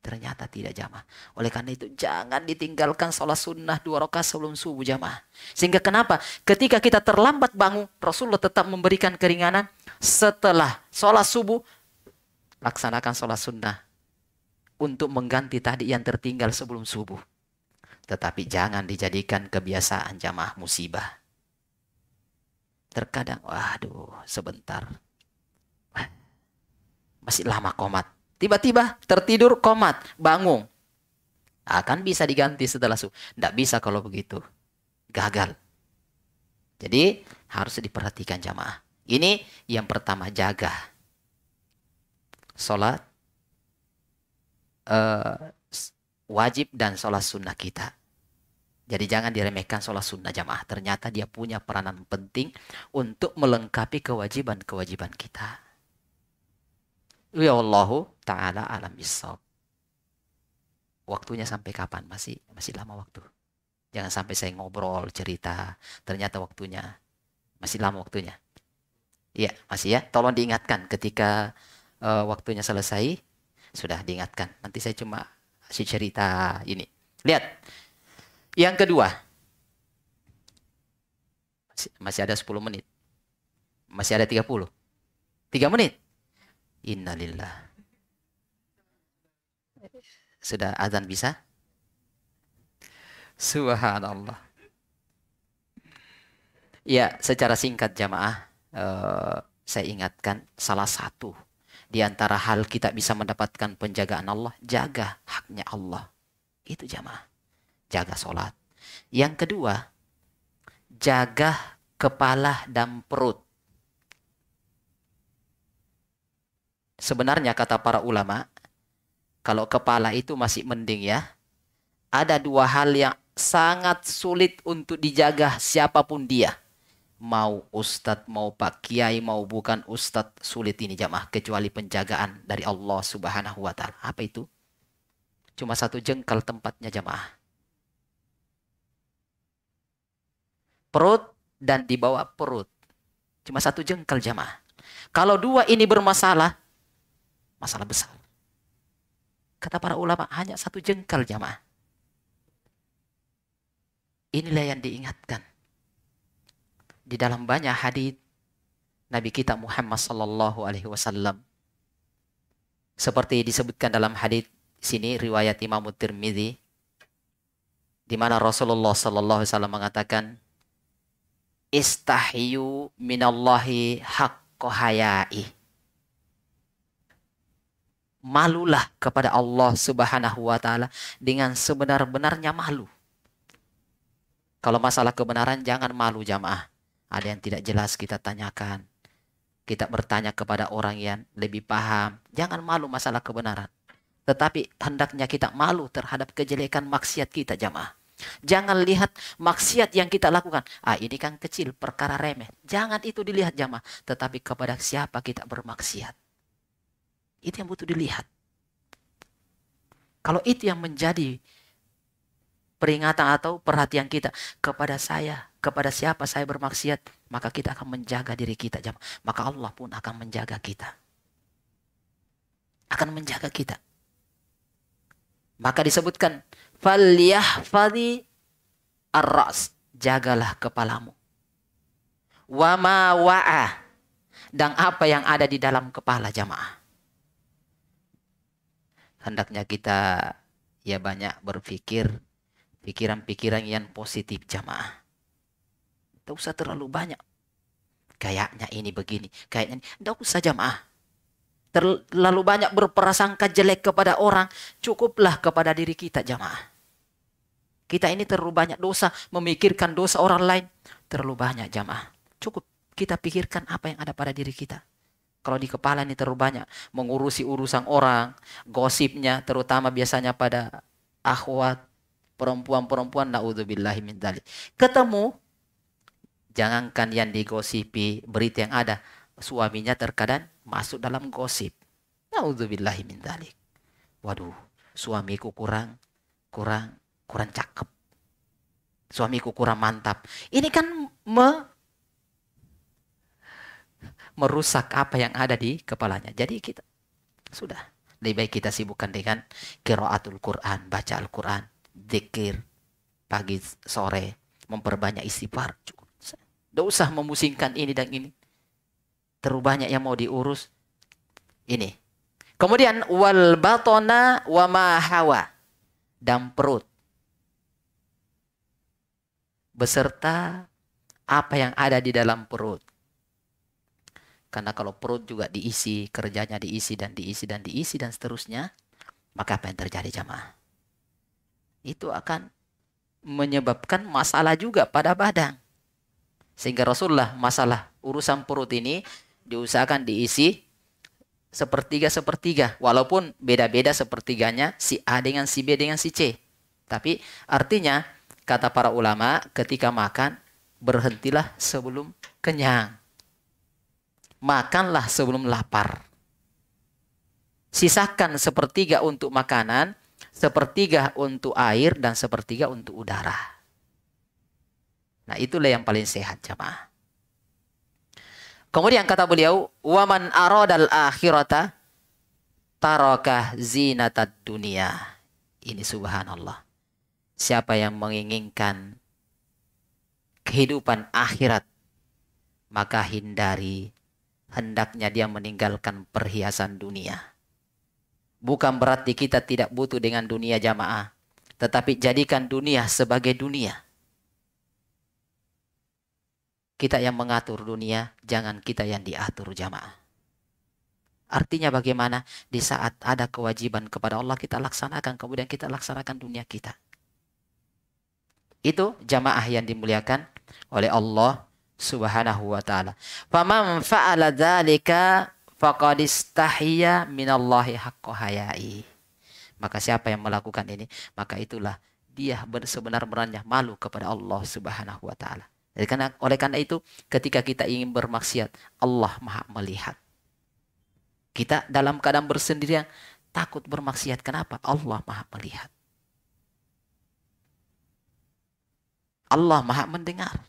Ternyata tidak jamaah. Oleh karena itu jangan ditinggalkan sholat sunnah dua rakaat sebelum subuh jamaah. Sehingga kenapa? Ketika kita terlambat bangun, Rasulullah tetap memberikan keringanan. Setelah sholat subuh, laksanakan sholat sunnah untuk mengganti tadi yang tertinggal sebelum subuh. Tetapi jangan dijadikan kebiasaan jamaah musibah. Terkadang, waduh, sebentar. Masih lama komat. Tiba-tiba tertidur komat, bangun. Akan bisa diganti setelah subuh. Tidak bisa kalau begitu. Gagal. Jadi harus diperhatikan jamaah. Ini yang pertama jaga. Sholat uh, wajib dan sholat sunnah kita. Jadi jangan diremehkan sholat sunnah jamaah. Ternyata dia punya peranan penting untuk melengkapi kewajiban-kewajiban kita. Ya Allah ta'ala alam bisawab. Waktunya sampai kapan? Masih masih lama waktu. Jangan sampai saya ngobrol, cerita. Ternyata waktunya. Masih lama waktunya. Iya, masih ya. Tolong diingatkan ketika uh, waktunya selesai sudah diingatkan. Nanti saya cuma si cerita ini. Lihat. Yang kedua. Masih, masih ada 10 menit. Masih ada 30. 3 menit. Innalillah. Sudah azan bisa? Subhanallah. Ya, secara singkat jamaah, uh, saya ingatkan salah satu di antara hal kita bisa mendapatkan penjagaan Allah, jaga haknya Allah. Itu jamaah. Jaga sholat. Yang kedua, jaga kepala dan perut. Sebenarnya kata para ulama, kalau kepala itu masih mending ya. Ada dua hal yang sangat sulit untuk dijaga siapa pun dia. Mau ustadz, mau pak kiai, mau bukan ustadz, sulit ini jamaah. Kecuali penjagaan dari Allah subhanahu wa ta'ala. Apa itu? Cuma satu jengkal tempatnya jamaah. Perut dan di bawah perut. Cuma satu jengkal jamaah. Kalau dua ini bermasalah, masalah besar. Kata para ulama hanya satu jengkal jamaah. Inilah yang diingatkan. Di dalam banyak hadis Nabi kita Muhammad sallallahu alaihi wasallam seperti disebutkan dalam hadis sini riwayat Imam Tirmizi di mana Rasulullah sallallahu alaihi wasallam mengatakan istahyu minallahi haqqo hayai malulah kepada Allah Subhanahu wa taala dengan sebenar-benarnya malu. Kalau masalah kebenaran jangan malu jamaah. Ada yang tidak jelas kita tanyakan. Kita bertanya kepada orang yang lebih paham. Jangan malu masalah kebenaran. Tetapi hendaknya kita malu terhadap kejelekan maksiat kita jamaah. Jangan lihat maksiat yang kita lakukan. Ah ini kan kecil, perkara remeh. Jangan itu dilihat jamaah. Tetapi kepada siapa kita bermaksiat. Itu yang butuh dilihat. Kalau itu yang menjadi peringatan atau perhatian kita kepada saya, kepada siapa saya bermaksiat, maka kita akan menjaga diri kita. Maka Allah pun akan menjaga kita. Akan menjaga kita. Maka disebutkan, فَلْيَحْفَذِ ar-ra's." Jagalah kepalamu. Wama wa'a. Dan apa yang ada di dalam kepala jamaah hendaknya kita ya banyak berpikir pikiran-pikiran yang positif jamaah. Tidak usah terlalu banyak. Kayaknya ini begini, kayaknya ini. Tidak usah jamaah. Terlalu banyak berprasangka jelek kepada orang, cukuplah kepada diri kita jamaah. Kita ini terlalu banyak dosa, memikirkan dosa orang lain. Terlalu banyak jamaah. Cukup kita pikirkan apa yang ada pada diri kita. Kalau di kepala ini terlalu banyak mengurusi urusan orang, gosipnya terutama biasanya pada akhwat, perempuan-perempuan naudzubillahi min dzalik. Ketemu jangankan yang digosipi, berita yang ada, suaminya terkadang masuk dalam gosip. Naudzubillahi min dzalik. Waduh, suamiku kurang kurang kurang cakep. Suamiku kurang mantap. Ini kan me merusak apa yang ada di kepalanya. Jadi kita sudah lebih baik kita sibukkan dengan kiraatul Quran, baca Al-Quran, zikir pagi sore, memperbanyak istighfar. Tidak usah memusingkan ini dan ini. Terlalu banyak yang mau diurus. Ini. Kemudian wal batona wa ma hawa dan perut beserta apa yang ada di dalam perut. Karena kalau perut juga diisi, kerjanya diisi dan diisi dan diisi dan seterusnya, maka apa yang terjadi jamaah? Itu akan menyebabkan masalah juga pada badan. Sehingga Rasulullah masalah urusan perut ini diusahakan diisi sepertiga-sepertiga. Walaupun beda-beda sepertiganya si A dengan si B dengan si C. Tapi artinya kata para ulama ketika makan berhentilah sebelum kenyang makanlah sebelum lapar. Sisakan sepertiga untuk makanan, sepertiga untuk air, dan sepertiga untuk udara. Nah itulah yang paling sehat jamaah. Kemudian kata beliau, waman aradal akhirata tarakah zinatad dunia. Ini subhanallah. Siapa yang menginginkan kehidupan akhirat, maka hindari hendaknya dia meninggalkan perhiasan dunia. Bukan berarti kita tidak butuh dengan dunia jamaah. Tetapi jadikan dunia sebagai dunia. Kita yang mengatur dunia, jangan kita yang diatur jamaah. Artinya bagaimana? Di saat ada kewajiban kepada Allah kita laksanakan, kemudian kita laksanakan dunia kita. Itu jamaah yang dimuliakan oleh Allah Subhanahu wa taala. Faman fa'ala dzalika faqad istahya minallahi haqqo hayai. Maka siapa yang melakukan ini, maka itulah dia sebenar-benarnya malu kepada Allah Subhanahu wa taala. Jadi karena oleh karena itu ketika kita ingin bermaksiat, Allah Maha melihat. Kita dalam keadaan bersendirian takut bermaksiat. Kenapa? Allah Maha melihat. Allah Maha mendengar.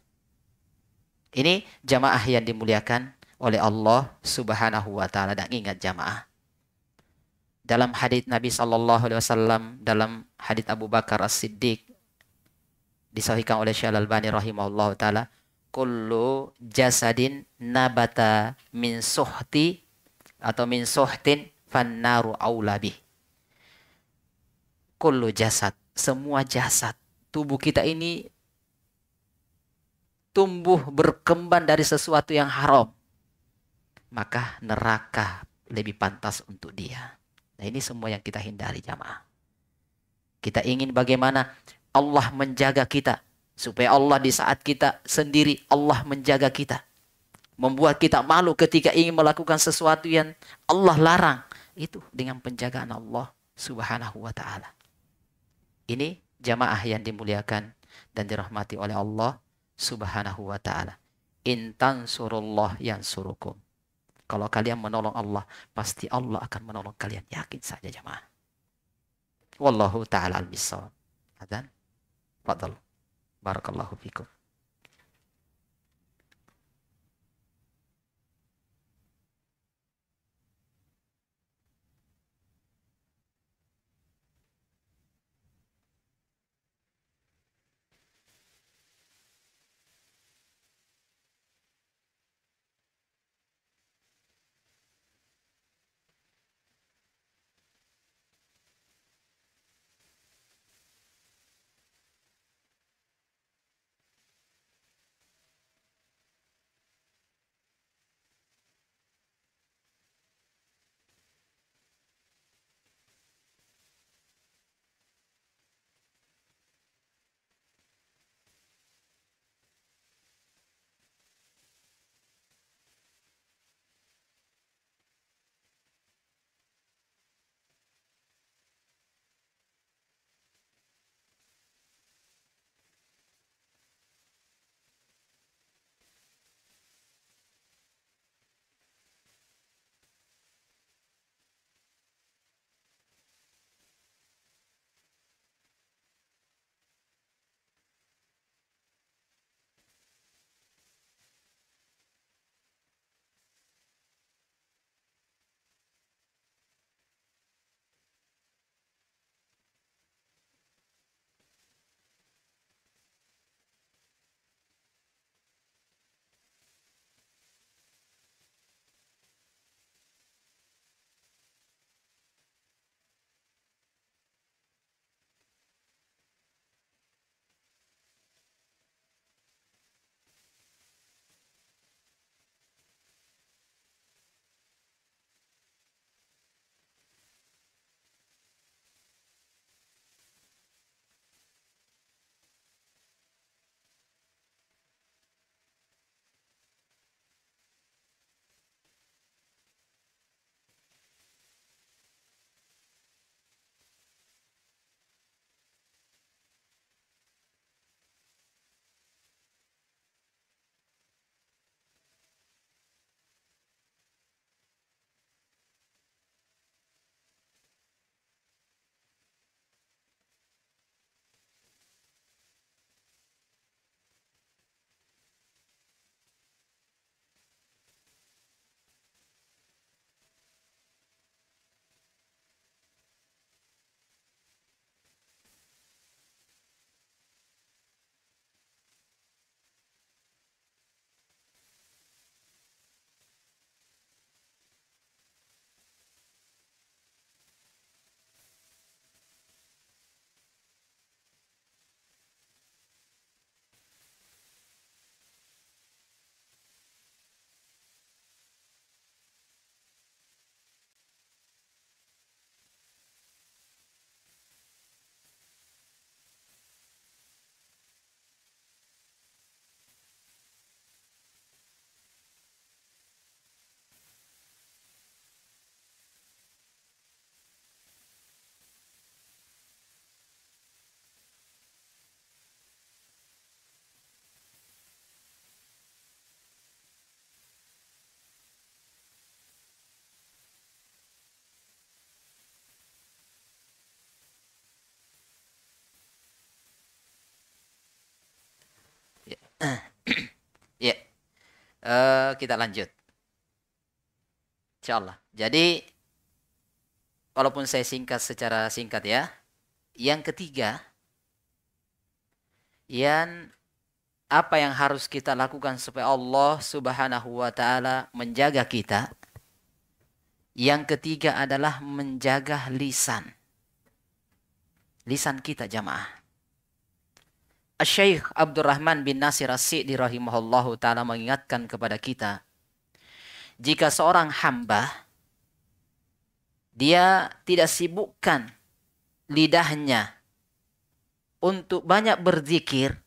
Ini jamaah yang dimuliakan oleh Allah Subhanahu wa taala dan ingat jamaah. Dalam hadis Nabi sallallahu alaihi wasallam dalam hadis Abu Bakar As-Siddiq disahihkan oleh Syekh Al-Albani rahimahullah taala kullu jasadin nabata min suhti atau min suhtin fannaru aulabi kullu jasad semua jasad tubuh kita ini tumbuh berkembang dari sesuatu yang haram maka neraka lebih pantas untuk dia nah ini semua yang kita hindari jamaah kita ingin bagaimana Allah menjaga kita. Supaya Allah di saat kita sendiri, Allah menjaga kita. Membuat kita malu ketika ingin melakukan sesuatu yang Allah larang. Itu dengan penjagaan Allah subhanahu wa ta'ala. Ini jamaah yang dimuliakan dan dirahmati oleh Allah subhanahu wa ta'ala. Intan surullah yang surukum. Kalau kalian menolong Allah, pasti Allah akan menolong kalian. Yakin saja jamaah. Wallahu ta'ala al-bisawab. Adhan. Fadal. Barakallahu fikum. Ya. Uh, [CLEARS THROAT] kita lanjut. Insyaallah. Jadi walaupun saya singkat secara singkat ya. Yang ketiga, yang apa yang harus kita lakukan supaya Allah Subhanahu wa taala menjaga kita? Yang ketiga adalah menjaga lisan. Lisan kita jamaah. Syekh Abdurrahman bin Nasir As-Sidi rahimahullahu taala mengingatkan kepada kita jika seorang hamba dia tidak sibukkan lidahnya untuk banyak berzikir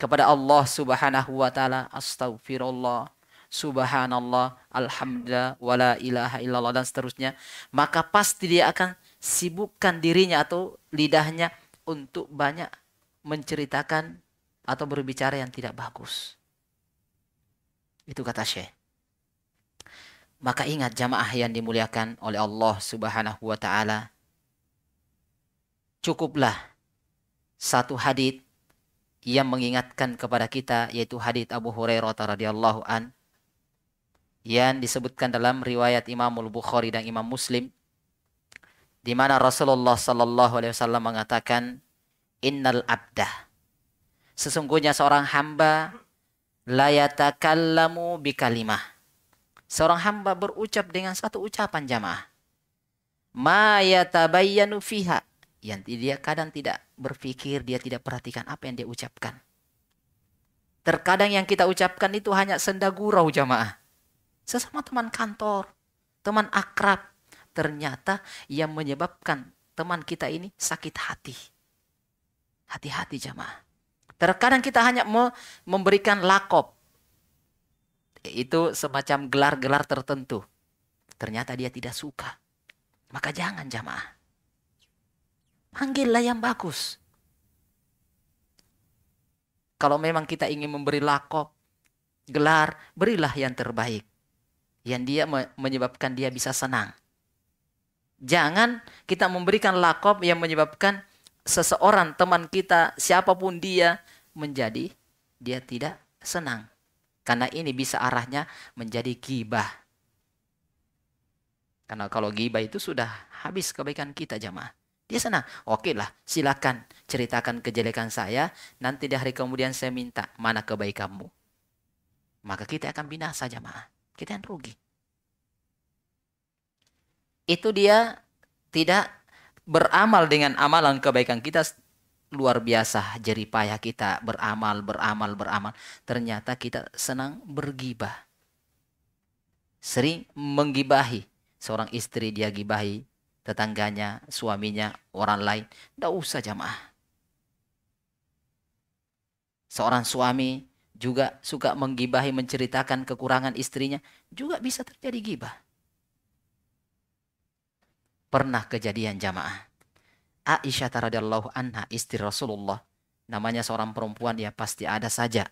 kepada Allah Subhanahu wa taala astagfirullah subhanallah alhamdulillah wala ilaha illallah dan seterusnya maka pasti dia akan sibukkan dirinya atau lidahnya untuk banyak menceritakan atau berbicara yang tidak bagus. Itu kata Syekh. Maka ingat jamaah yang dimuliakan oleh Allah Subhanahu wa taala cukuplah satu hadis yang mengingatkan kepada kita yaitu hadis Abu Hurairah radhiyallahu an yang disebutkan dalam riwayat Imam Bukhari dan Imam Muslim di mana Rasulullah sallallahu alaihi wasallam mengatakan innal abda sesungguhnya seorang hamba la yatakallamu bi kalimah seorang hamba berucap dengan satu ucapan jamaah ma yatabayyanu fiha yang dia kadang tidak berpikir, dia tidak perhatikan apa yang dia ucapkan. Terkadang yang kita ucapkan itu hanya senda gurau jamaah. Sesama teman kantor, teman akrab. Ternyata yang menyebabkan teman kita ini sakit hati. Hati-hati jamaah. Terkadang kita hanya memberikan lakop. Itu semacam gelar-gelar tertentu. Ternyata dia tidak suka. Maka jangan jamaah. Panggillah yang bagus. Kalau memang kita ingin memberi lakop, gelar, berilah yang terbaik. Yang dia menyebabkan dia bisa senang. Jangan kita memberikan lakop yang menyebabkan seseorang teman kita, siapa pun dia, menjadi dia tidak senang. Karena ini bisa arahnya menjadi gibah. Karena kalau gibah itu sudah habis kebaikan kita jamaah. Dia senang. Oke lah, silakan ceritakan kejelekan saya. Nanti di hari kemudian saya minta mana kebaikanmu. Maka kita akan binasa jamaah. Kita yang rugi. Itu dia tidak beramal dengan amalan kebaikan kita luar biasa jeripayah kita beramal, beramal, beramal. Ternyata kita senang bergibah. Sering menggibahi. Seorang istri dia gibahi tetangganya, suaminya, orang lain. Tidak usah jamaah. Seorang suami juga suka menggibahi, menceritakan kekurangan istrinya. Juga bisa terjadi gibah. Pernah kejadian jamaah. Aisyah radhiyallahu anha istri Rasulullah. Namanya seorang perempuan ya pasti ada saja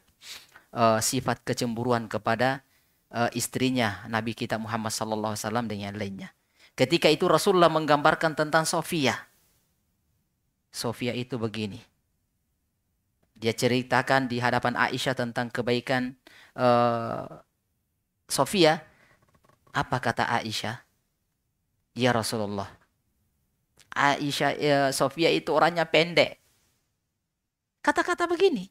uh, sifat kecemburuan kepada uh, istrinya Nabi kita Muhammad sallallahu alaihi wasallam dengan lainnya. Ketika itu Rasulullah menggambarkan tentang Sofia. Sofia itu begini. Dia ceritakan di hadapan Aisyah tentang kebaikan uh, Sofia. Apa kata Aisyah? Ya Rasulullah. Aisyah ya, Sofia itu orangnya pendek. Kata-kata begini.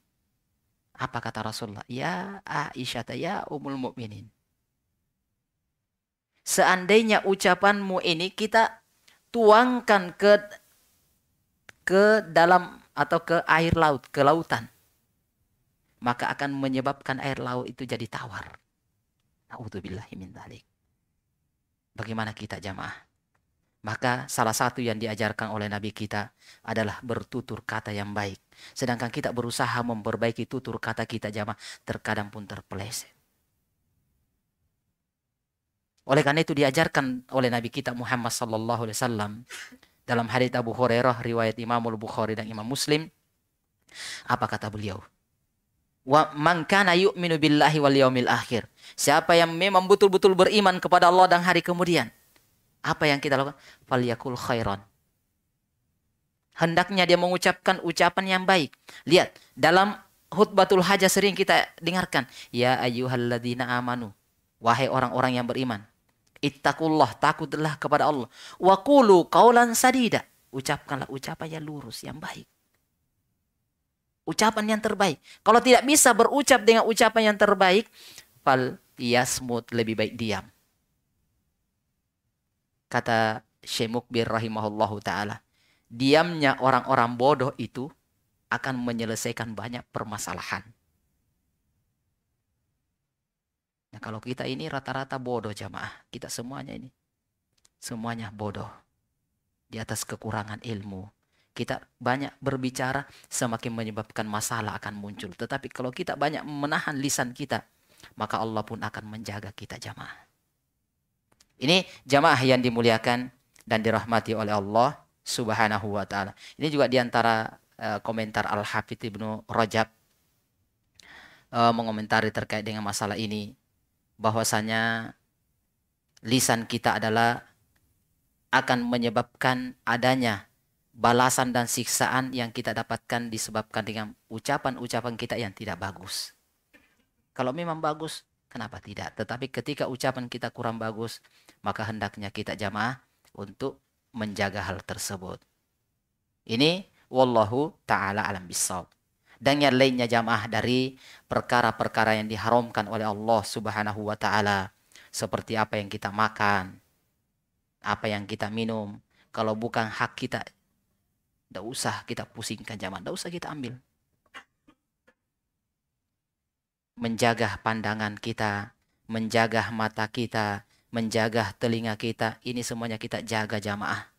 Apa kata Rasulullah? Ya Aisyah ya umul mukminin seandainya ucapanmu ini kita tuangkan ke ke dalam atau ke air laut, ke lautan. Maka akan menyebabkan air laut itu jadi tawar. Min. Bagaimana kita jamaah? Maka salah satu yang diajarkan oleh Nabi kita adalah bertutur kata yang baik. Sedangkan kita berusaha memperbaiki tutur kata kita jamaah terkadang pun terpeleset. Oleh karena itu diajarkan oleh Nabi kita Muhammad sallallahu alaihi wasallam dalam hadits Abu Hurairah riwayat Imam Al-Bukhari dan Imam Muslim apa kata beliau? Wa man kana yu'minu billahi wal yaumil akhir. Siapa yang memang betul-betul beriman kepada Allah dan hari kemudian. Apa yang kita lakukan? Falyakul khairan. Hendaknya dia mengucapkan ucapan yang baik. Lihat, dalam hutbatul hajah sering kita dengarkan. Ya ayyuhalladzina amanu. Wahai orang-orang yang beriman. Ittaqullah, takutlah kepada Allah. Wa qulu qawlan sadida. Ucapkanlah ucapan yang lurus, yang baik. Ucapan yang terbaik. Kalau tidak bisa berucap dengan ucapan yang terbaik, fal yasmut lebih baik diam. Kata Syekh Mukbir rahimahullahu taala, diamnya orang-orang bodoh itu akan menyelesaikan banyak permasalahan. Nah, kalau kita ini rata-rata bodoh jamaah, kita semuanya ini semuanya bodoh. Di atas kekurangan ilmu, kita banyak berbicara semakin menyebabkan masalah akan muncul. Tetapi kalau kita banyak menahan lisan kita, maka Allah pun akan menjaga kita jamaah. Ini jamaah yang dimuliakan dan dirahmati oleh Allah Subhanahu wa taala. Ini juga di antara uh, komentar Al Hafidh Ibnu Rajab uh, mengomentari terkait dengan masalah ini bahwasanya lisan kita adalah akan menyebabkan adanya balasan dan siksaan yang kita dapatkan disebabkan dengan ucapan-ucapan kita yang tidak bagus. Kalau memang bagus, kenapa tidak? Tetapi ketika ucapan kita kurang bagus, maka hendaknya kita jamaah untuk menjaga hal tersebut. Ini wallahu taala alam bisawab. Dan yang lainnya jamaah dari perkara-perkara yang diharamkan oleh Allah Subhanahu wa taala seperti apa yang kita makan, apa yang kita minum. Kalau bukan hak kita, tidak usah kita pusingkan jamaah, tidak usah kita ambil. Menjaga pandangan kita, menjaga mata kita, menjaga telinga kita, ini semuanya kita jaga jamaah.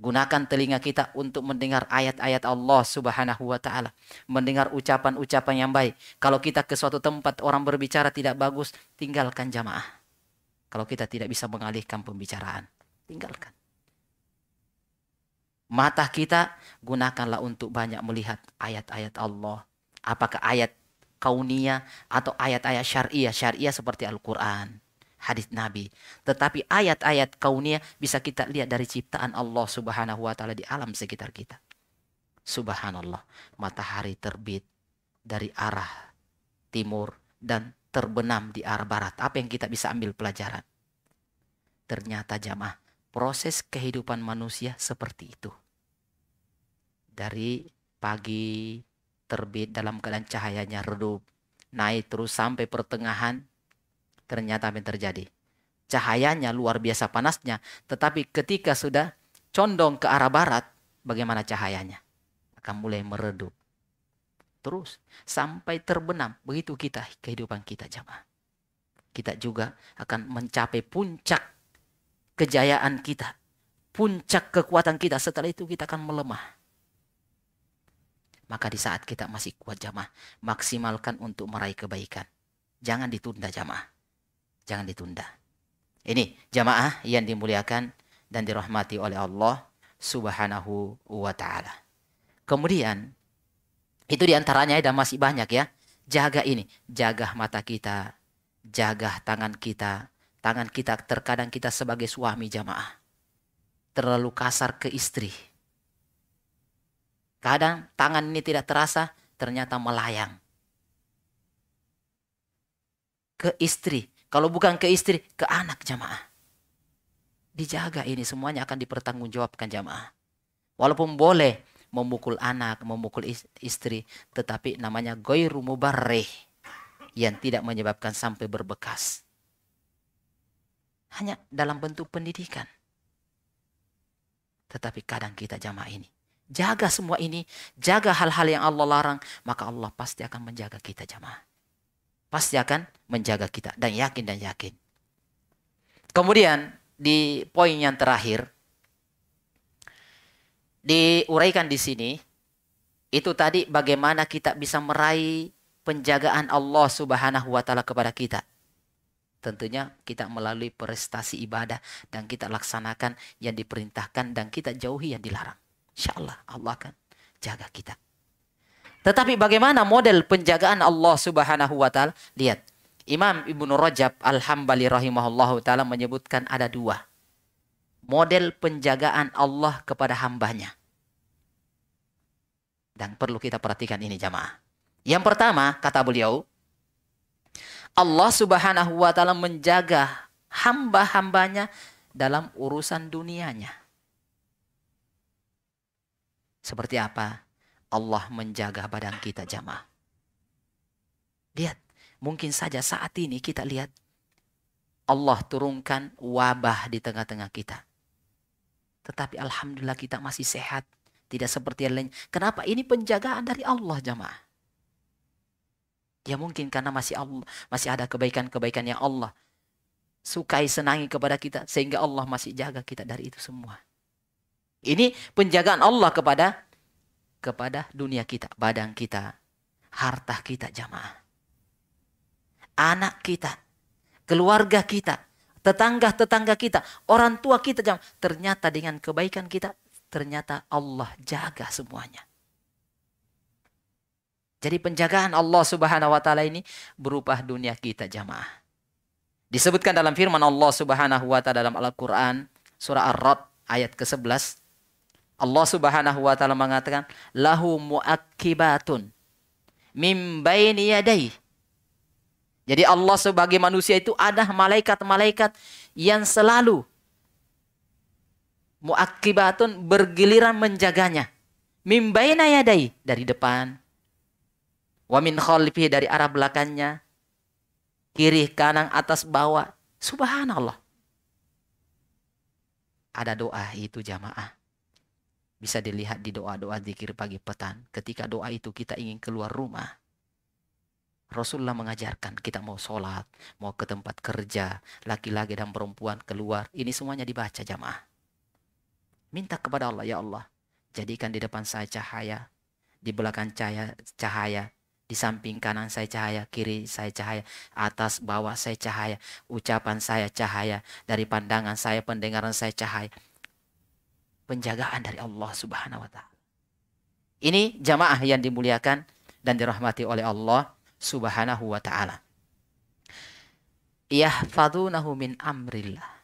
Gunakan telinga kita untuk mendengar ayat-ayat Allah Subhanahu wa taala, mendengar ucapan-ucapan yang baik. Kalau kita ke suatu tempat orang berbicara tidak bagus, tinggalkan jamaah. Kalau kita tidak bisa mengalihkan pembicaraan, tinggalkan. Mata kita gunakanlah untuk banyak melihat ayat-ayat Allah. Apakah ayat kaunia atau ayat-ayat syariah? Syariah seperti Al-Qur'an hadis Nabi. Tetapi ayat-ayat kaunia bisa kita lihat dari ciptaan Allah Subhanahu wa taala di alam sekitar kita. Subhanallah, matahari terbit dari arah timur dan terbenam di arah barat. Apa yang kita bisa ambil pelajaran? Ternyata jamaah, proses kehidupan manusia seperti itu. Dari pagi terbit dalam keadaan cahayanya redup, naik terus sampai pertengahan Ternyata apa yang terjadi? Cahayanya luar biasa panasnya, tetapi ketika sudah condong ke arah barat, bagaimana cahayanya? Akan mulai meredup. Terus sampai terbenam. Begitu kita kehidupan kita jamaah. Kita juga akan mencapai puncak kejayaan kita. Puncak kekuatan kita. Setelah itu kita akan melemah. Maka di saat kita masih kuat jamaah, maksimalkan untuk meraih kebaikan. Jangan ditunda jamaah jangan ditunda. Ini jamaah yang dimuliakan dan dirahmati oleh Allah Subhanahu wa taala. Kemudian itu di antaranya dan masih banyak ya. Jaga ini, jaga mata kita, jaga tangan kita. Tangan kita terkadang kita sebagai suami jamaah terlalu kasar ke istri. Kadang tangan ini tidak terasa, ternyata melayang ke istri. Kalau bukan ke istri, ke anak jamaah. Dijaga ini semuanya akan dipertanggungjawabkan jamaah. Walaupun boleh memukul anak, memukul istri, tetapi namanya goiru mubarrih yang tidak menyebabkan sampai berbekas. Hanya dalam bentuk pendidikan. Tetapi kadang kita jamaah ini. Jaga semua ini, jaga hal-hal yang Allah larang, maka Allah pasti akan menjaga kita jamaah pasti akan menjaga kita dan yakin dan yakin. Kemudian di poin yang terakhir diuraikan di sini itu tadi bagaimana kita bisa meraih penjagaan Allah Subhanahu wa taala kepada kita. Tentunya kita melalui prestasi ibadah dan kita laksanakan yang diperintahkan dan kita jauhi yang dilarang. Insya Allah Allah akan jaga kita. Tetapi bagaimana model penjagaan Allah Subhanahu wa taala? Lihat. Imam Ibnu Rajab Al-Hambali rahimahullahu taala menyebutkan ada dua. Model penjagaan Allah kepada hambanya. Dan perlu kita perhatikan ini jamaah. Yang pertama, kata beliau, Allah Subhanahu wa taala menjaga hamba-hambanya dalam urusan dunianya. Seperti apa? Allah menjaga badan kita jamaah. Lihat, mungkin saja saat ini kita lihat Allah turunkan wabah di tengah-tengah kita. Tetapi alhamdulillah kita masih sehat, tidak seperti yang lain. Kenapa? Ini penjagaan dari Allah jamaah. Ya mungkin karena masih Allah, masih ada kebaikan-kebaikan yang Allah sukai senangi kepada kita sehingga Allah masih jaga kita dari itu semua. Ini penjagaan Allah kepada kepada dunia kita, badan kita, harta kita jamaah. Anak kita, keluarga kita, tetangga-tetangga kita, orang tua kita jamaah. Ternyata dengan kebaikan kita, ternyata Allah jaga semuanya. Jadi penjagaan Allah Subhanahu wa taala ini berupa dunia kita jamaah. Disebutkan dalam firman Allah Subhanahu wa taala dalam Al-Qur'an surah Ar-Rad ayat ke-11 Allah Subhanahu wa taala mengatakan lahu muakkibatun mim baini yadai. Jadi Allah sebagai manusia itu ada malaikat-malaikat yang selalu muakkibatun bergiliran menjaganya. Mim baina yadai dari depan. Wa min khalfihi dari arah belakangnya. Kiri, kanan, atas, bawah. Subhanallah. Ada doa itu jamaah bisa dilihat di doa-doa zikir pagi petang. Ketika doa itu kita ingin keluar rumah. Rasulullah mengajarkan kita mau sholat, mau ke tempat kerja, laki-laki dan perempuan keluar. Ini semuanya dibaca jamaah. Minta kepada Allah, ya Allah, jadikan di depan saya cahaya, di belakang cahaya, cahaya, di samping kanan saya cahaya, kiri saya cahaya, atas bawah saya cahaya, ucapan saya cahaya, dari pandangan saya, pendengaran saya cahaya penjagaan dari Allah Subhanahu wa taala. Ini jamaah yang dimuliakan dan dirahmati oleh Allah Subhanahu wa taala. Yahfadunahu min amrillah.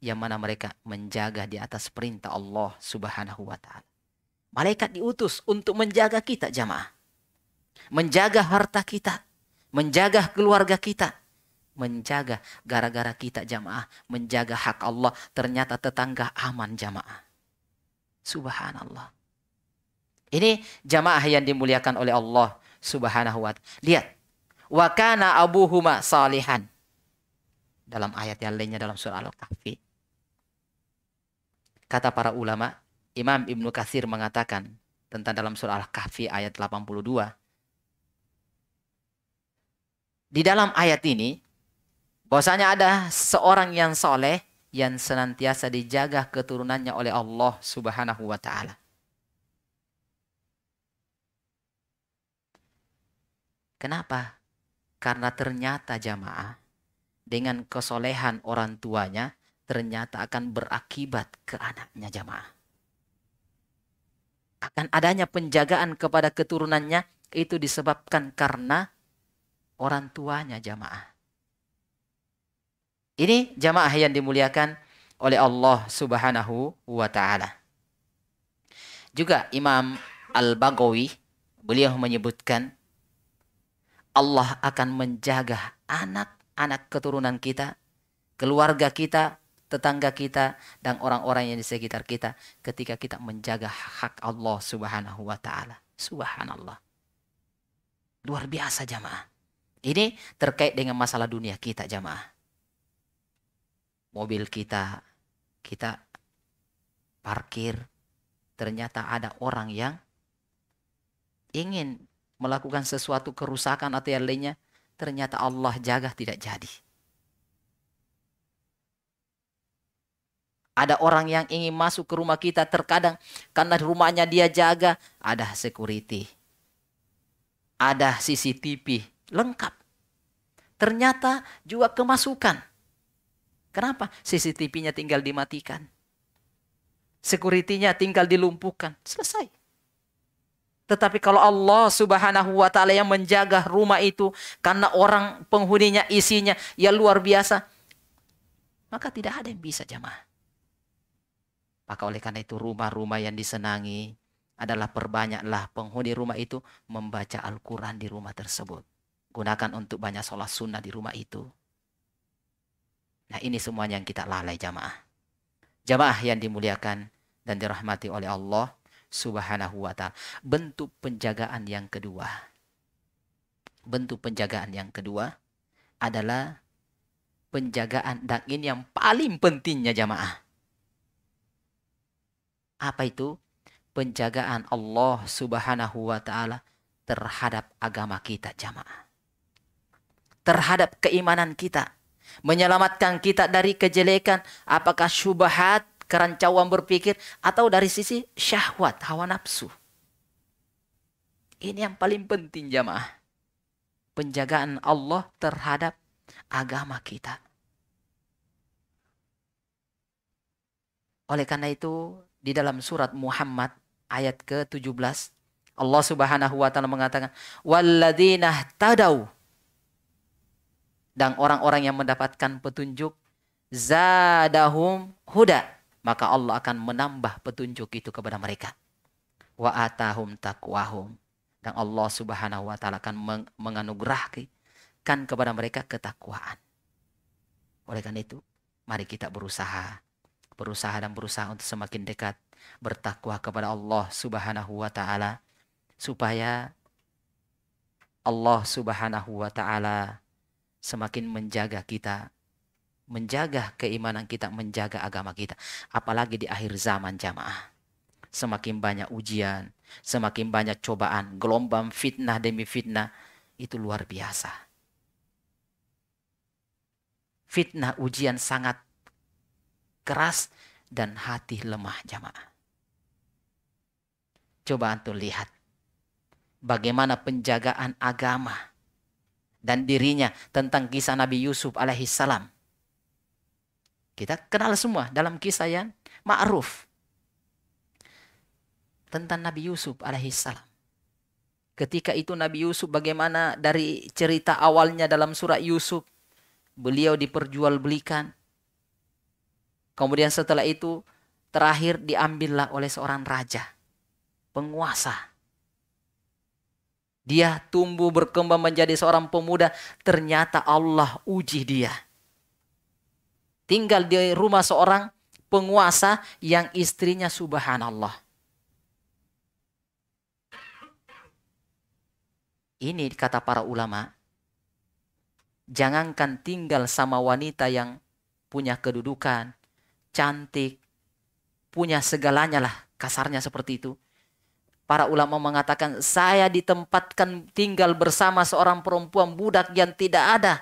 Yang mana mereka menjaga di atas perintah Allah Subhanahu wa taala. Malaikat diutus untuk menjaga kita jamaah. Menjaga harta kita, menjaga keluarga kita, menjaga gara-gara kita jamaah, menjaga hak Allah, ternyata tetangga aman jamaah. Subhanallah. Ini jamaah yang dimuliakan oleh Allah Subhanahu wa taala. Lihat. Wa kana abuhuma salihan. Dalam ayat yang lainnya dalam surah Al-Kahfi. Kata para ulama, Imam Ibnu Katsir mengatakan tentang dalam surah Al-Kahfi ayat 82. Di dalam ayat ini bahwasanya ada seorang yang soleh yang senantiasa dijaga keturunannya oleh Allah Subhanahu wa taala. Kenapa? Karena ternyata jamaah dengan kesolehan orang tuanya ternyata akan berakibat ke anaknya jamaah. Akan adanya penjagaan kepada keturunannya itu disebabkan karena orang tuanya jamaah. Ini jamaah yang dimuliakan oleh Allah Subhanahu wa taala. Juga Imam Al-Bagawi beliau menyebutkan Allah akan menjaga anak-anak keturunan kita, keluarga kita, tetangga kita dan orang-orang yang di sekitar kita ketika kita menjaga hak Allah Subhanahu wa taala. Subhanallah. Luar biasa jamaah. Ini terkait dengan masalah dunia kita jamaah mobil kita, kita parkir, ternyata ada orang yang ingin melakukan sesuatu kerusakan atau yang lainnya, ternyata Allah jaga tidak jadi. Ada orang yang ingin masuk ke rumah kita terkadang karena rumahnya dia jaga, ada security. Ada CCTV lengkap. Ternyata juga kemasukan. Kenapa? CCTV-nya tinggal dimatikan. Security-nya tinggal dilumpuhkan. Selesai. Tetapi kalau Allah subhanahu wa ta'ala yang menjaga rumah itu karena orang penghuninya isinya ya luar biasa. Maka tidak ada yang bisa jamaah. Maka oleh karena itu rumah-rumah yang disenangi adalah perbanyaklah penghuni rumah itu membaca Al-Quran di rumah tersebut. Gunakan untuk banyak sholat sunnah di rumah itu. Nah ini semuanya yang kita lalai jamaah. Jamaah yang dimuliakan dan dirahmati oleh Allah subhanahu wa ta'ala. Bentuk penjagaan yang kedua. Bentuk penjagaan yang kedua adalah penjagaan dan ini yang paling pentingnya jamaah. Apa itu? penjagaan Allah Subhanahu wa taala terhadap agama kita jamaah. Terhadap keimanan kita, menyelamatkan kita dari kejelekan apakah syubhat, kerancauan berpikir atau dari sisi syahwat, hawa nafsu. Ini yang paling penting jamaah. Penjagaan Allah terhadap agama kita. Oleh karena itu, di dalam surat Muhammad ayat ke-17 Allah Subhanahu wa taala mengatakan walladzina tadau dan orang-orang yang mendapatkan petunjuk zadahum huda. Maka Allah akan menambah petunjuk itu kepada mereka. Wa atahum taqwahum. Dan Allah Subhanahu wa taala akan menganugerahkan kepada mereka ketakwaan. Oleh karena itu mari kita berusaha. Berusaha dan berusaha untuk semakin dekat bertakwa kepada Allah Subhanahu wa taala. Supaya Allah Subhanahu wa taala semakin menjaga kita menjaga keimanan kita, menjaga agama kita. Apalagi di akhir zaman jamaah. Semakin banyak ujian, semakin banyak cobaan, gelombang fitnah demi fitnah, itu luar biasa. Fitnah ujian sangat keras dan hati lemah jamaah. Coba antum lihat bagaimana penjagaan agama dan dirinya tentang kisah Nabi Yusuf alaihissalam. Kita kenal semua dalam kisah yang ma'ruf tentang Nabi Yusuf alaihissalam. Ketika itu Nabi Yusuf bagaimana dari cerita awalnya dalam surat Yusuf beliau diperjualbelikan Kemudian setelah itu terakhir diambillah oleh seorang raja, penguasa. Dia tumbuh berkembang menjadi seorang pemuda, ternyata Allah uji dia. Tinggal di rumah seorang penguasa yang istrinya subhanallah. Ini kata para ulama, jangankan tinggal sama wanita yang punya kedudukan, cantik, punya segalanya lah, kasarnya seperti itu. Para ulama mengatakan, saya ditempatkan tinggal bersama seorang perempuan budak yang tidak ada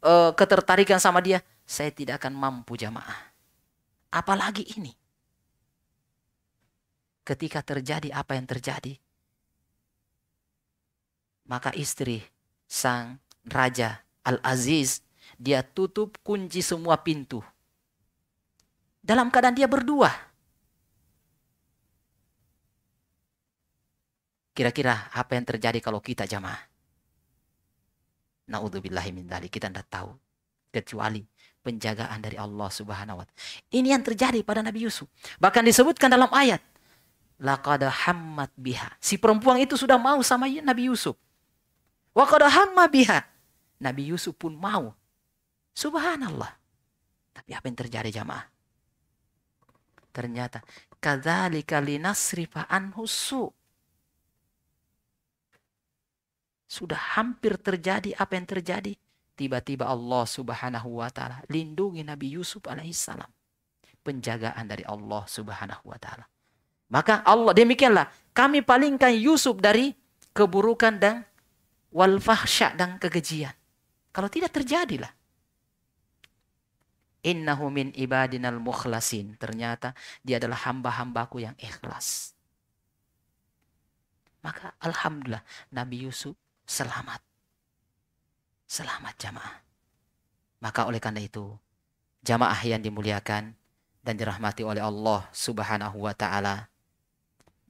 uh, ketertarikan sama dia, saya tidak akan mampu jamaah. Apalagi ini. Ketika terjadi apa yang terjadi, maka istri sang raja Al-Aziz, dia tutup kunci semua pintu dalam keadaan dia berdua. Kira-kira apa yang terjadi kalau kita jamaah? Naudzubillahi min Kita tidak tahu. Kecuali penjagaan dari Allah subhanahu wa ta'ala. Ini yang terjadi pada Nabi Yusuf. Bahkan disebutkan dalam ayat. Laqad hammat biha. Si perempuan itu sudah mau sama Nabi Yusuf. Wa hamma biha. Nabi Yusuf pun mau. Subhanallah. Tapi apa yang terjadi jamaah? Ternyata kadzalika linasrifa anhusu. Sudah hampir terjadi apa yang terjadi. Tiba-tiba Allah subhanahu wa ta'ala lindungi Nabi Yusuf alaihissalam. Penjagaan dari Allah subhanahu wa ta'ala. Maka Allah demikianlah kami palingkan Yusuf dari keburukan dan wal fahsya dan kekejian. Kalau tidak terjadilah Innahu min ibadinal mukhlasin. Ternyata dia adalah hamba-hambaku yang ikhlas. Maka Alhamdulillah Nabi Yusuf selamat. Selamat jamaah. Maka oleh karena itu jamaah yang dimuliakan dan dirahmati oleh Allah subhanahu wa ta'ala.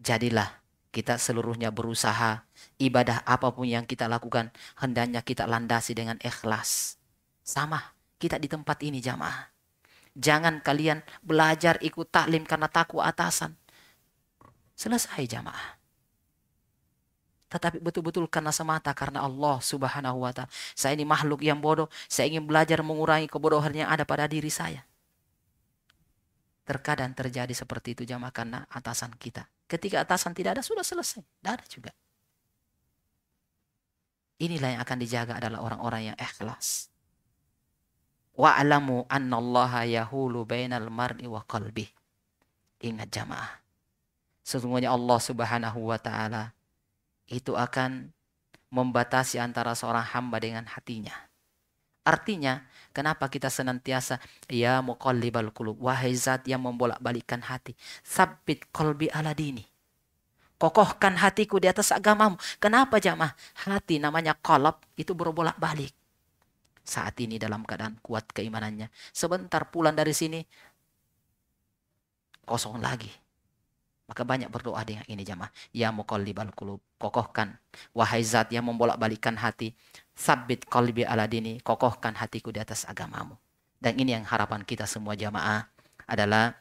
Jadilah kita seluruhnya berusaha ibadah apa pun yang kita lakukan hendaknya kita landasi dengan ikhlas. Sama kita di tempat ini jamaah. Jangan kalian belajar ikut taklim karena takut atasan. Selesai jamaah. Tetapi betul-betul karena semata karena Allah subhanahu wa ta'ala. Saya ini makhluk yang bodoh. Saya ingin belajar mengurangi kebodohan yang ada pada diri saya. Terkadang terjadi seperti itu jamaah karena atasan kita. Ketika atasan tidak ada sudah selesai. Tidak ada juga. Inilah yang akan dijaga adalah orang-orang yang ikhlas. Wa'alamu annallaha yahulu bainal mar'i wa qalbi. Ingat jamaah. Sesungguhnya Allah subhanahu wa ta'ala itu akan membatasi antara seorang hamba dengan hatinya. Artinya, kenapa kita senantiasa ya muqallibal qulub, wahai zat yang membolak-balikkan hati, sabit qalbi ala dini. Kokohkan hatiku di atas agamamu. Kenapa jamaah? Hati namanya kolab itu berbolak-balik saat ini dalam keadaan kuat keimanannya. Sebentar pulang dari sini kosong lagi. Maka banyak berdoa dengan ini jamaah. Ya muqallibal qulub. Kokohkan. Wahai zat yang membolak-balikan hati. Sabit qalbi ala dini. Kokohkan hatiku di atas agamamu. Dan ini yang harapan kita semua jamaah adalah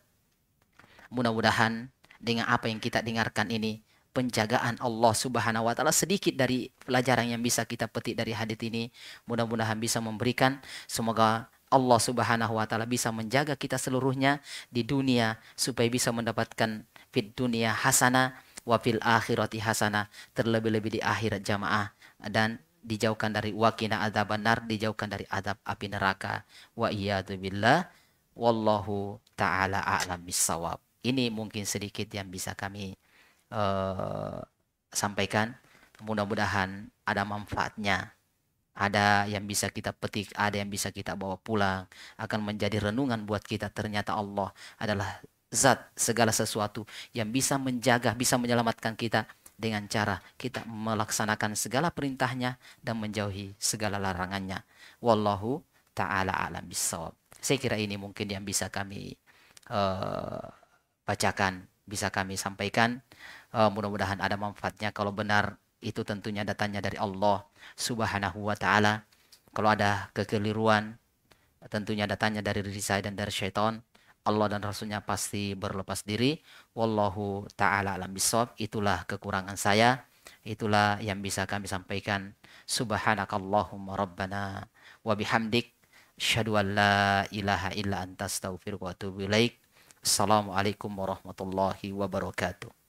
mudah-mudahan dengan apa yang kita dengarkan ini penjagaan Allah Subhanahu wa taala sedikit dari pelajaran yang bisa kita petik dari hadis ini mudah-mudahan bisa memberikan semoga Allah Subhanahu wa taala bisa menjaga kita seluruhnya di dunia supaya bisa mendapatkan fit dunia hasana wa fil akhirati hasana terlebih-lebih di akhirat jamaah dan dijauhkan dari wakina adab benar dijauhkan dari adab api neraka wa billah wallahu taala a'lam bisawab ini mungkin sedikit yang bisa kami uh, sampaikan. Mudah-mudahan ada manfaatnya. Ada yang bisa kita petik, ada yang bisa kita bawa pulang. Akan menjadi renungan buat kita. Ternyata Allah adalah zat segala sesuatu yang bisa menjaga, bisa menyelamatkan kita dengan cara kita melaksanakan segala perintahnya dan menjauhi segala larangannya. Wallahu ta'ala alam bisawab. Saya kira ini mungkin yang bisa kami uh, bacakan, bisa kami sampaikan. Uh, mudah-mudahan ada manfaatnya. Kalau benar itu tentunya datanya dari Allah Subhanahu wa taala. Kalau ada kekeliruan tentunya datanya dari diri saya dan dari syaitan. Allah dan Rasulnya pasti berlepas diri. Wallahu ta'ala alam bisawab. Itulah kekurangan saya. Itulah yang bisa kami sampaikan. Subhanakallahumma rabbana wa bihamdik. Asyhadu an la ilaha illa anta astaghfiruka wa atubu ilaik. Assalamualaikum warahmatullahi wabarakatuh.